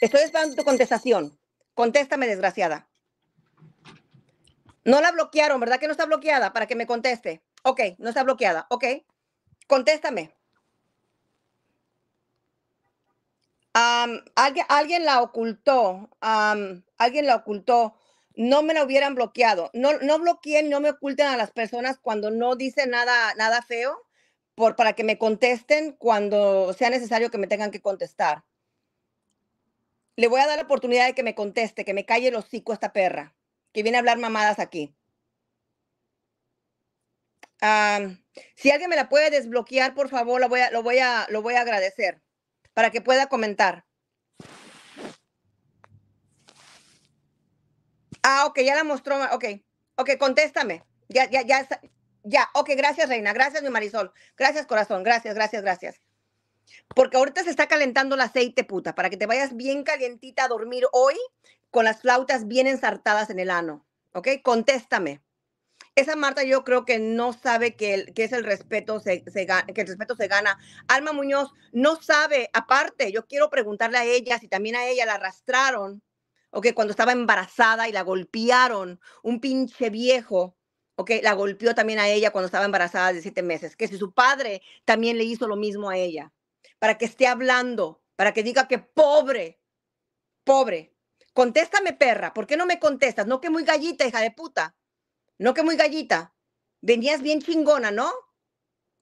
Estoy esperando tu contestación. Contéstame, desgraciada. No la bloquearon, ¿verdad que no está bloqueada? Para que me conteste. Ok, no está bloqueada. Ok. Contéstame. Alguien, la ocultó. alguien la ocultó. No me la hubieran bloqueado. No, no bloqueen, no me oculten a las personas cuando no dicen nada, nada feo por, para que me contesten cuando sea necesario que me tengan que contestar. Le voy a dar la oportunidad de que me conteste, que me calle el hocico esta perra, que viene a hablar mamadas aquí. Si alguien me la puede desbloquear, por favor, lo voy a, lo voy a, lo voy a agradecer para que pueda comentar. Ah, ok, ya la mostró. Ok, ok, contéstame. Ya, ya, ya, ya. Ok, gracias, Reina. Gracias, mi Marisol. Gracias, corazón. Gracias, gracias, gracias. Porque ahorita se está calentando el aceite, puta, para que te vayas bien calientita a dormir hoy con las flautas bien ensartadas en el ano. ¿Ok? Contéstame. Esa Marta yo creo que no sabe que, el- que es el respeto, se, que el respeto se gana. Alma Muñoz no sabe, aparte, yo quiero preguntarle a ella si también a ella la arrastraron, ok, cuando estaba embarazada y la golpearon, un pinche viejo, ok, la golpeó también a ella cuando estaba embarazada de siete meses, que si su padre también le hizo lo mismo a ella, para que esté hablando, para que diga que pobre, pobre. Contéstame, perra, ¿por qué no me contestas? No que muy gallita, hija de puta. No que muy gallita. Venías bien chingona, ¿no?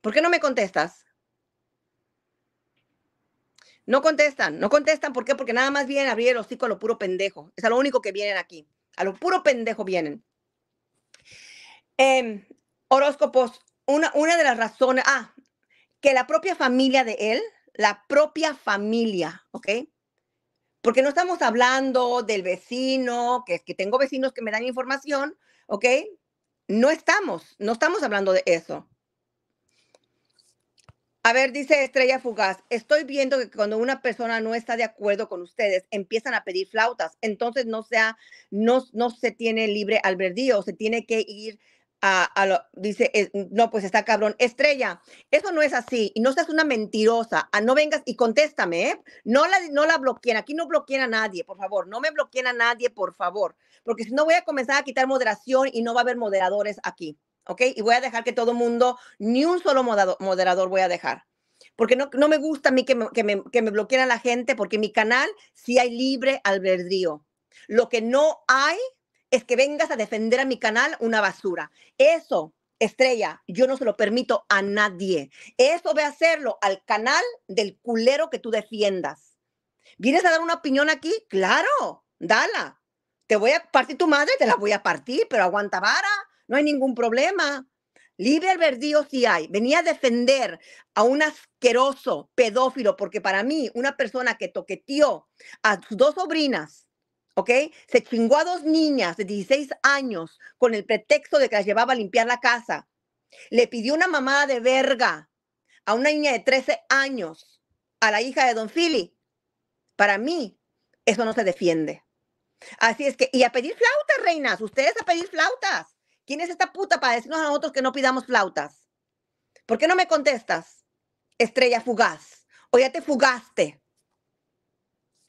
¿Por qué no me contestas? No contestan, no contestan. ¿Por qué? Porque nada más vienen a abrir el hocico a lo puro pendejo. Es a lo único que vienen aquí. A lo puro pendejo vienen. Em, horóscopos, una, una de las razones, ah, que la propia familia de él, la propia familia, ¿ok? Porque no estamos hablando del vecino, que que tengo vecinos que me dan información, ¿ok? No estamos, no estamos hablando de eso. A ver, dice Estrella Fugaz, estoy viendo que cuando una persona no está de acuerdo con ustedes, empiezan a pedir flautas. Entonces no sea, no, no se tiene libre albedrío, se tiene que ir a, a lo, dice, eh, no, pues está cabrón. Estrella, eso no es así. Y no seas una mentirosa. Ah, no vengas y contéstame, ¿eh? No la, no la bloqueen. Aquí no bloqueen a nadie, por favor. No me bloqueen a nadie, por favor. Porque si no voy a comenzar a quitar moderación y no va a haber moderadores aquí. ¿Ok? Y voy a dejar que todo mundo, ni un solo moderado- moderador voy a dejar. Porque no, no me gusta a mí que me, que, me, que me bloqueen a la gente, porque en mi canal sí hay libre albedrío. Lo que no hay es que vengas a defender a mi canal una basura. Eso, estrella, yo no se lo permito a nadie. Eso ve a hacerlo al canal del culero que tú defiendas. ¿Vienes a dar una opinión aquí? Claro, dala. Te voy a partir tu madre, te la voy a partir, pero aguanta vara, no hay ningún problema. Libre albedrío sí hay. Venía a defender a un asqueroso pedófilo, porque para mí, una persona que toqueteó a sus dos sobrinas, ¿ok? Se chingó a dos niñas de 16 años con el pretexto de que las llevaba a limpiar la casa. Le pidió una mamada de verga a una niña de 13 años, a la hija de Don Philly. Para mí, eso no se defiende. Así es que, y a pedir flautas, reinas, ustedes a pedir flautas. ¿Quién es esta puta para decirnos a nosotros que no pidamos flautas? ¿Por qué no me contestas, estrella fugaz? ¿O ya te fugaste?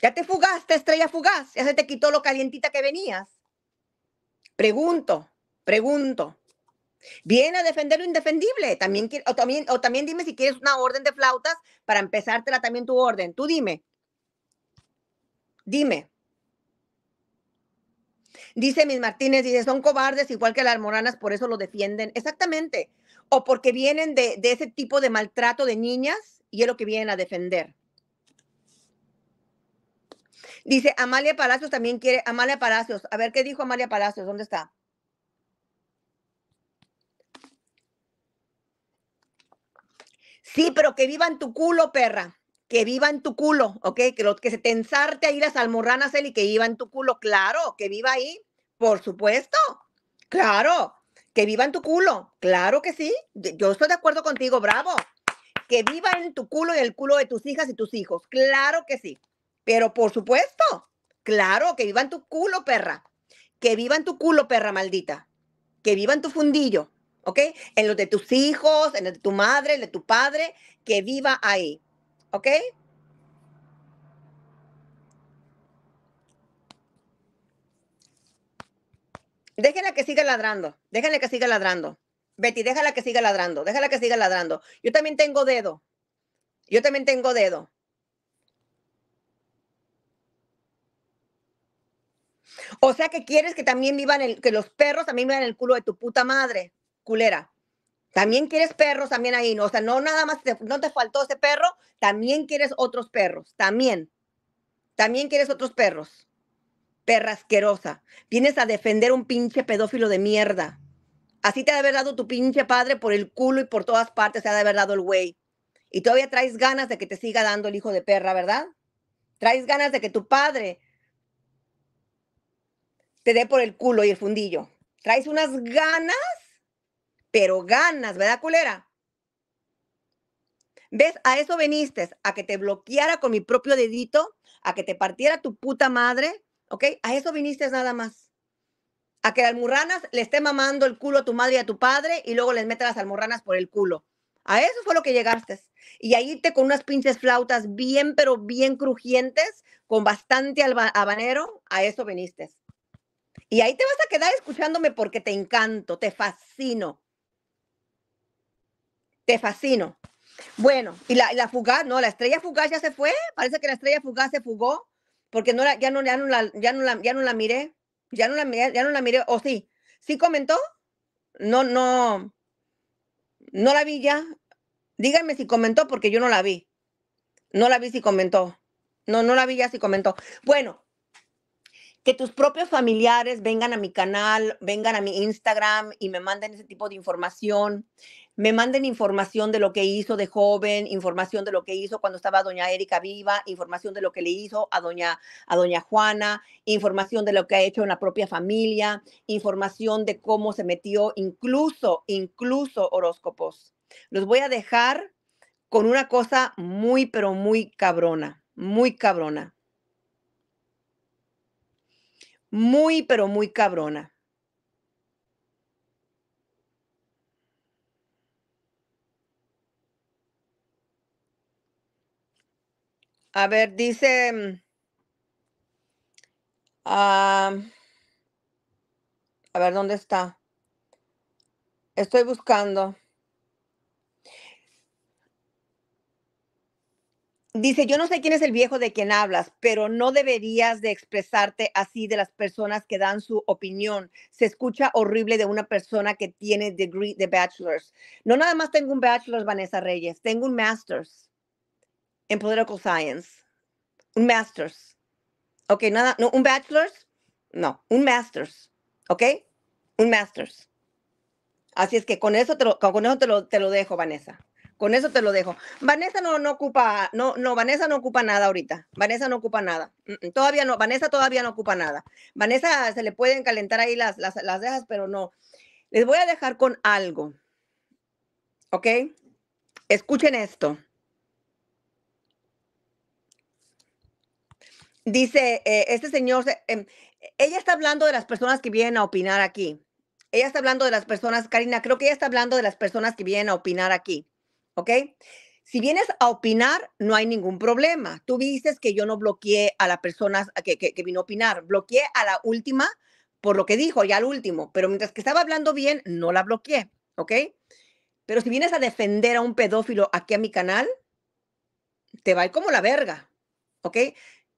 ¿Ya te fugaste, estrella fugaz? ¿Ya se te quitó lo calientita que venías? Pregunto, pregunto. Viene a defender lo indefendible. También, o, también, o también dime si quieres una orden de flautas para empezártela también tu orden. Tú dime. Dime. Dice Miss Martínez, dice, son cobardes igual que las moranas, por eso lo defienden. Exactamente. o porque vienen de, de ese tipo de maltrato de niñas y es lo que vienen a defender. Dice Amalia Palacios también quiere, Amalia Palacios, a ver qué dijo Amalia Palacios, ¿dónde está? Sí, pero que viva en tu culo, perra. Que viva en tu culo, ¿ok? Que, lo, que se te ensarte ahí las almorranas, él y que viva en tu culo. Claro, que viva ahí, por supuesto. Claro, que viva en tu culo. Claro que sí. Yo estoy de acuerdo contigo, bravo. Que viva en tu culo y el culo de tus hijas y tus hijos. Claro que sí. Pero por supuesto, claro, que viva en tu culo, perra. Que viva en tu culo, perra maldita. Que viva en tu fundillo. ¿ok? En lo de tus hijos, en lo de tu madre, en lo de tu padre, que viva ahí, ¿ok? Déjenla que siga ladrando, déjenla que siga ladrando. Betty, déjala que siga ladrando, déjala que siga ladrando. Yo también tengo dedo. Yo también tengo dedo. O sea que quieres que también vivan el, que los perros también vivan el culo de tu puta madre culera. También quieres perros también ahí, ¿no? O sea, no nada más, no te faltó ese perro, también quieres otros perros, también. También quieres otros perros. Perra asquerosa. Vienes a defender un pinche pedófilo de mierda. Así te ha de haber dado tu pinche padre por el culo y por todas partes se ha de haber dado el güey. Y todavía traes ganas de que te siga dando el hijo de perra, ¿verdad? Traes ganas de que tu padre te dé por el culo y el fundillo. Traes unas ganas pero ganas, ¿verdad, culera? ¿Ves? A eso veniste, a que te bloqueara con mi propio dedito, a que te partiera tu puta madre, ¿ok? A eso viniste nada más. A que las almurranas le esté mamando el culo a tu madre y a tu padre y luego les mete las almurranas por el culo. A eso fue lo que llegaste. Y ahí te con unas pinches flautas bien, pero bien crujientes, con bastante habanero, a eso viniste. Y ahí te vas a quedar escuchándome porque te encanto, te fascino. Te fascino. Bueno, y la, la, fugaz, no, la estrella fugaz ya se fue. Parece que la estrella fugaz se fugó porque no ya, no, ya, no la, ya, no la, ya no la miré. Ya no la ya no la miré. ¿O sí? ¿Sí comentó? No, no. No la vi ya. Díganme si comentó porque yo no la vi. No la vi si comentó. No, no la vi ya si comentó. Bueno, que tus propios familiares vengan a mi canal, vengan a mi Instagram y me manden ese tipo de información me manden información de lo que hizo de joven, información de lo que hizo cuando estaba doña Erika viva, información de lo que le hizo a doña, a doña Juana, información de lo que ha hecho en la propia familia, información de cómo se metió, incluso, incluso horóscopos. Los voy a dejar con una cosa muy, pero muy cabrona, muy cabrona. Muy, pero muy cabrona. A ver, dice. Ah, a ver, ¿dónde está? Estoy buscando. Dice, yo no sé quién es el viejo de quien hablas, pero no deberías de expresarte así de las personas que dan su opinión. Se escucha horrible de una persona que tiene degree de bachelor's. No nada más tengo un bachelor's, Vanessa Reyes, tengo un master's en Political Science. Un Master's. Ok, nada, no, un Bachelor's. No, un Master's. Ok, un Master's. Así es que con eso te lo, con eso te lo, te lo dejo, Vanessa. Con eso te lo dejo. Vanessa no, no ocupa, no, no, Vanessa no ocupa nada ahorita. Vanessa no ocupa nada. Todavía no, Vanessa todavía no ocupa nada. Vanessa se le pueden calentar ahí las, las, las dejas, pero no. Les voy a dejar con algo. ¿Ok? Escuchen esto. Dice, eh, este señor, em, ella está hablando de las personas que vienen a opinar aquí. Ella está hablando de las personas, Karina, creo que ella está hablando de las personas que vienen a opinar aquí. ¿Ok? Si vienes a opinar, no hay ningún problema. Tú dices que yo no bloqueé a la persona que, que, vino a opinar. Bloqueé a la última por lo que dijo, ya al último. Pero mientras que estaba hablando bien, no la bloqueé. ¿Ok? Pero si vienes a defender a un pedófilo aquí a mi canal, te va a ir como la verga. ¿Ok?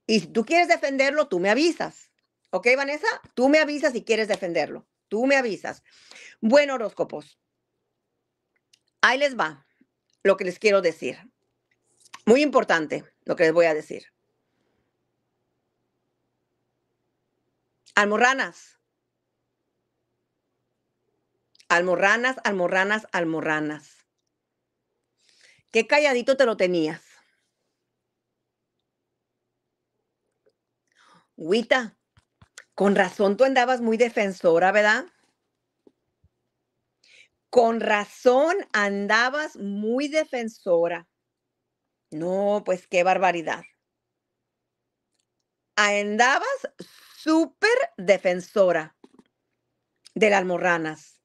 Y si tú quieres defenderlo, tú me avisas. ¿Ok, Vanessa? Tú me avisas si quieres defenderlo. Tú me avisas. Bueno, horóscopos. Ahí les va lo que les quiero decir. Muy importante lo que les voy a decir. Almorranas. Almorranas, almorranas, almorranas. Qué calladito te lo tenías. Huita, con razón tú andabas muy defensora, ¿verdad? Con razón andabas muy defensora. No, pues qué barbaridad. Andabas súper defensora de las almorranas.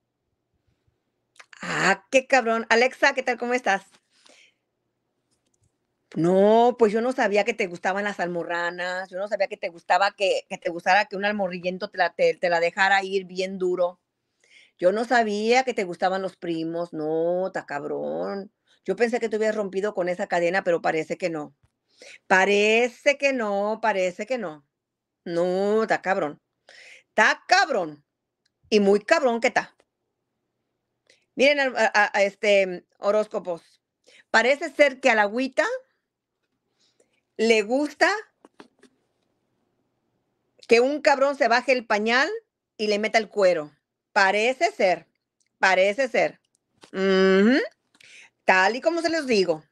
Ah, qué cabrón. Alexa, ¿qué tal? ¿Cómo estás? No, pues yo no sabía que te gustaban las almorranas, yo no sabía que te gustaba que, te gustara que un almorrillento te la, te, la dejara ir bien duro. Yo no sabía que te gustaban los primos, no, ta cabrón. Yo pensé que te hubieras rompido con esa cadena, pero parece que no. Parece que no, parece que no. No, está cabrón. Está cabrón. Y muy cabrón que está. Miren este horóscopos. Parece ser que a la agüita le gusta que un cabrón se baje el pañal y le meta el cuero. Parece ser, parece ser. Tal y como se les digo.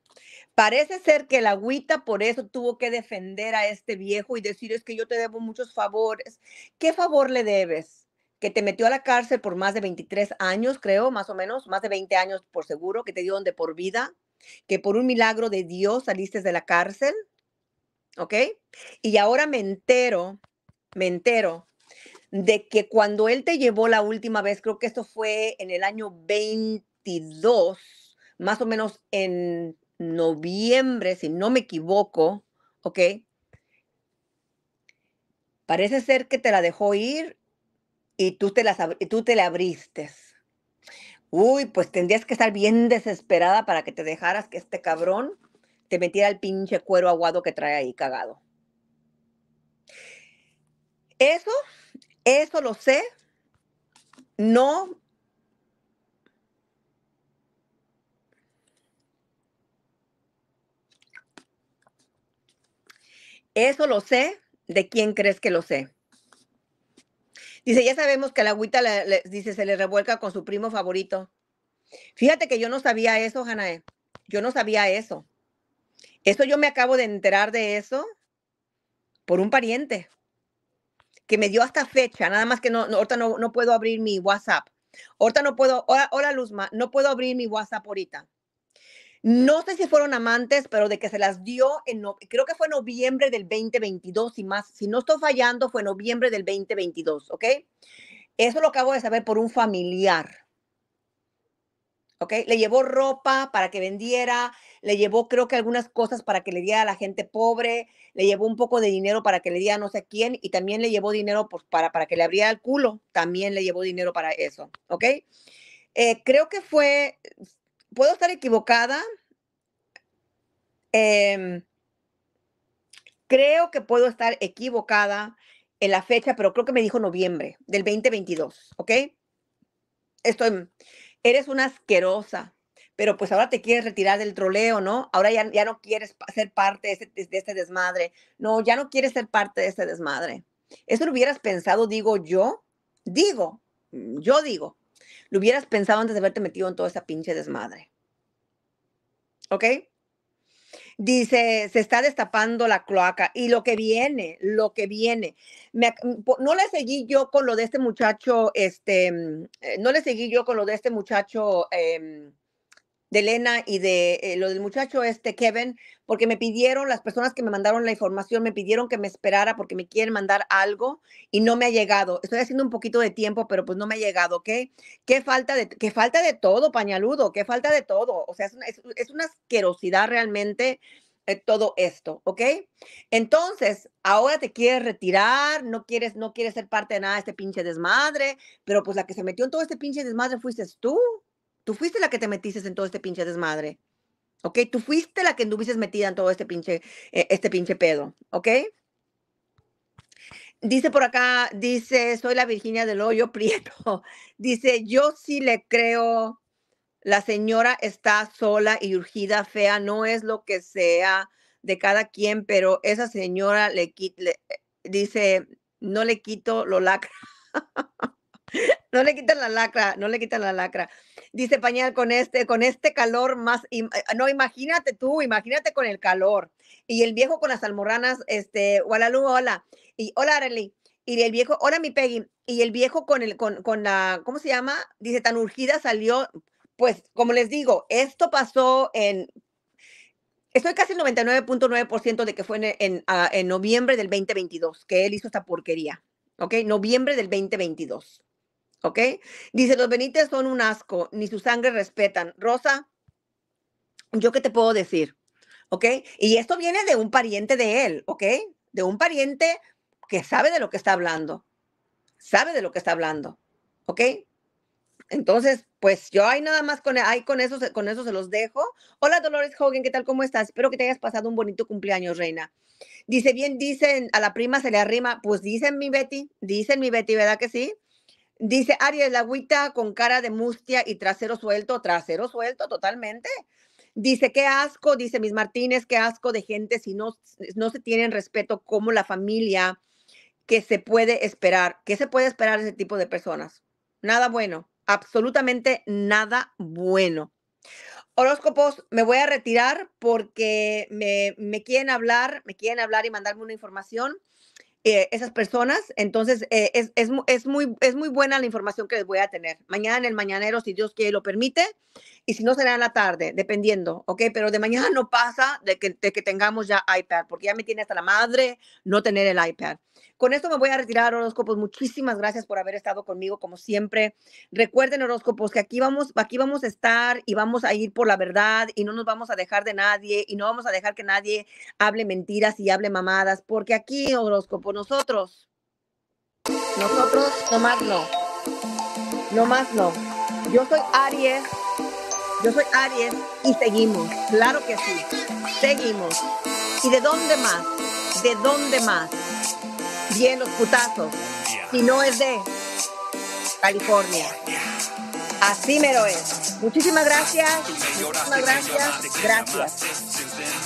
Parece ser que la agüita por eso tuvo que defender a este viejo y decir es que yo te debo muchos favores. ¿Qué favor le debes? Que te metió a la cárcel por más de 23 años, creo, más o menos, más de 20 años por seguro, que te dio de por vida, que por un milagro de Dios saliste de la cárcel, ¿ok? Y ahora me entero, me entero de que cuando él te llevó la última vez, creo que esto fue en el año 22, más o menos en noviembre, si no me equivoco, ¿ok? Parece ser que te la dejó ir y tú te, la, tú te la abriste. Uy, pues tendrías que estar bien desesperada para que te dejaras que este cabrón te metiera el pinche cuero aguado que trae ahí cagado. Eso, eso lo sé. No Eso lo sé. ¿De quién crees que lo sé? Dice, ya sabemos que la agüita, dice, se le revuelca con su primo favorito. Fíjate que yo no sabía eso, Janae. Yo no sabía eso. Eso yo me acabo de enterar de eso por un pariente que me dio hasta fecha, nada más que no, ahorita no, no, puedo abrir mi WhatsApp. Ahorita no puedo, hola, hola Luzma, no puedo abrir mi WhatsApp ahorita. No sé si fueron amantes, pero de que se las dio en, creo que fue noviembre del 2022 y más, si no estoy fallando, fue noviembre del 2022, ¿ok? Eso lo acabo de saber por un familiar. ¿Ok? Le llevó ropa para que vendiera, le llevó creo que algunas cosas para que le diera a la gente pobre, le llevó un poco de dinero para que le diera no sé quién y también le llevó dinero pues, para, para que le abriera el culo, también le llevó dinero para eso, ¿ok? Eh, creo que fue, puedo estar equivocada. Em, creo que puedo estar equivocada en la fecha, pero creo que me dijo noviembre del 2022, ¿ok? Estoy, eres una asquerosa, pero pues ahora te quieres retirar del troleo, ¿no? Ahora ya, ya no quieres ser parte de, ese, este desmadre. No, ya no quieres ser parte de este desmadre. Eso lo hubieras pensado, digo yo, digo, yo digo, lo hubieras pensado antes de haberte metido en toda esa pinche desmadre. ¿Ok? Dice, se está destapando la cloaca y lo que viene, lo que viene. no le seguí yo con lo de este muchacho, este, mm, eh, no le seguí yo con lo de este muchacho, eh, de Elena y de eh, lo del muchacho este Kevin, porque me pidieron, las personas que me mandaron la información, me pidieron que me esperara porque me quieren mandar algo y no me ha llegado. Estoy haciendo un poquito de tiempo, pero pues no me ha llegado, ¿ok? Qué falta de, qué falta de todo, pañaludo, qué falta de todo. O sea, es una, es, una asquerosidad realmente eh, todo esto, ¿ok? Entonces, ahora te quieres retirar, no quieres, no quieres ser parte de nada de este pinche desmadre, pero pues la que se metió en todo este pinche desmadre fuiste tú. Tú fuiste la que te metiste en todo este pinche desmadre. ¿Ok? Tú fuiste la que anduviste metida en todo este pinche, eh, este pinche pedo. ¿Ok? Dice por acá, dice, soy la Virginia del Hoyo Prieto. (laughs) Dice, yo sí le creo La señora está sola y urgida, fea, no es lo que sea de cada quien, pero esa señora le, le dice, no le quito lo lacra. (laughs) no le quitan la lacra, no le quitan la lacra. Dice Pañal, con este, con este calor más, eh, no, imagínate tú, imagínate con el calor. Y el viejo con las almorranas, este, hola, hola. Y hola, Arely. Y el viejo, hola, mi Peggy. Y el viejo con el, con, con la, ¿cómo se llama? Dice, tan urgida salió. Pues, como les digo, esto pasó en, estoy casi el 99.9% de que fue en, en, ah, en noviembre del 2022, que él hizo esta porquería. ¿Ok? Noviembre del 2022. ¿Ok? Dice, los Benítez son un asco, ni su sangre respetan. Rosa, ¿yo qué te puedo decir? ¿Ok? Y esto viene de un pariente de él, ¿ok? De un pariente que sabe de lo que está hablando. Sabe de lo que está hablando, ¿ok? Entonces, pues yo ahí nada más con, ahí con, eso, con eso se los dejo. Hola Dolores Hogan, ¿qué tal? ¿Cómo estás? Espero que te hayas pasado un bonito cumpleaños, reina. Dice, bien, dicen, a la prima se le arrima. Pues dicen mi Betty, dicen mi Betty, ¿verdad que sí? Dice Ariel, la agüita con cara de mustia y trasero suelto, trasero suelto totalmente. Dice, qué asco, dice Miss Martínez, qué asco de gente si no, no se tienen respeto como la familia que se puede esperar. ¿Qué se puede esperar de ese tipo de personas? Nada bueno, absolutamente nada bueno. Horóscopos, me voy a retirar porque me, me quieren hablar, me quieren hablar y mandarme una información. Eh, esas personas. Entonces, eh, es, es, es, muy, es muy buena la información que les voy a tener. Mañana en el mañanero, si Dios quiere lo permite, y si no, será en la tarde, dependiendo, ¿ok? Pero de mañana no pasa de que, de que tengamos ya iPad, porque ya me tiene hasta la madre no tener el iPad. Con esto me voy a retirar, horóscopos. Muchísimas gracias por haber estado conmigo, como siempre. Recuerden, horóscopos, que aquí vamos, aquí vamos a estar y vamos a ir por la verdad y no nos vamos a dejar de nadie y no vamos a dejar que nadie hable mentiras y hable mamadas, porque aquí, horóscopos, nosotros, nosotros, nomás no. No más no. Yo soy Aries. Yo soy Aries y seguimos. Claro que sí. Seguimos. ¿Y de dónde más? ¿De dónde más? bien los putazos. Si no es de California. Así me lo es. Muchísimas gracias. Muchísimas gracias. Gracias.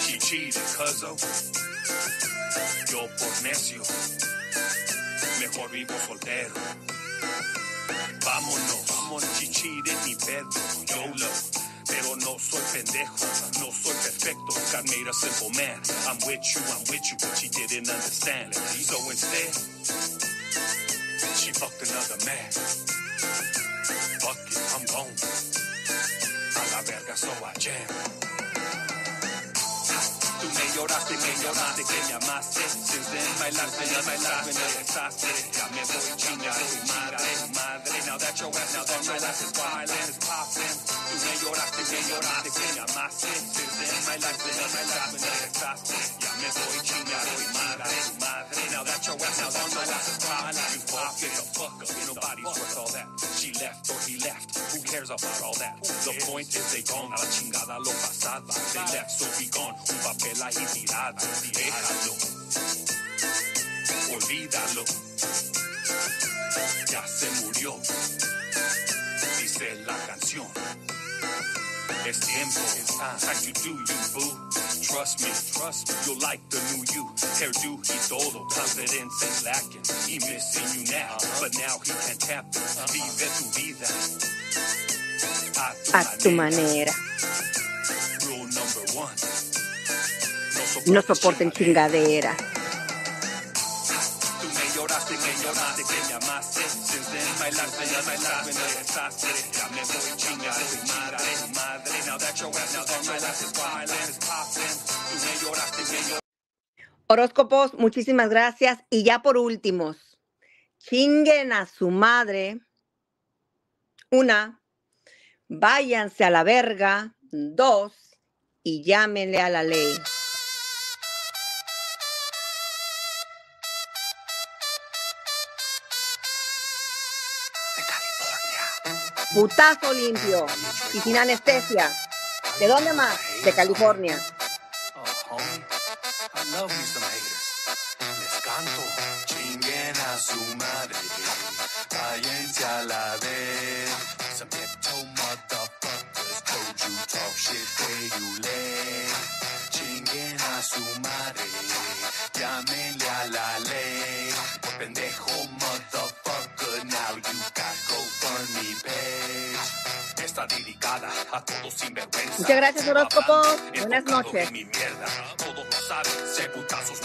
She cheated, cuzzo. Yo por necio, mejor vivo soltero. Vámonos, vámonos, chichire mi pedo, YOLO. Pero no soy pendejo, no soy perfecto. God made a simple man. I'm with you, I'm with you, but she didn't understand. It. So instead, she fucked another man. Fuck it, I'm gone. A la verga, so I jam. Tú me lloraste, me lloraste, que llamaste. My life, my life, me desastre. Ya me voy chingando, madre, madre. Now that your ass, now that your ass is wild, is popping. Tú me lloraste, me lloraste, que llamaste. My life, my life, me desastre. Ya me voy chingando, madre, madre. Now that your ass, now that your ass is wild, you fuck, get the fuck up. Nobody's worth all that. She left or he left. Who cares about all that? The point is they gone. A la chingada lo pasada. They left, so be gone. Un papel la tirada, déjalo, olvídalo, ya se murió, dice la canción. Es tiempo, it's time you do you, boo. Trust me, trust me, you'll like the new you. Hairdo y todo, confidence is lacking. He missing you now, uh-huh. but now he can tap it. Uh-huh. Vive tu vida. A tu, manera. Rule number one. No soporten chingadera. Horóscopos, muchísimas gracias. Y ya por último, chinguen a su madre. Una, váyanse a la verga, dos, y llámenle a la ley. Putazo limpio. Y sin anestesia. ¿De dónde más? De California. Llámenle a la ley. Pendejo now you got GoFundMe page. Está dedicada a todos sinvergüenza. Muchas gracias, horóscopo. Buenas en noches. mi mierda. Todos lo saben, sé putazos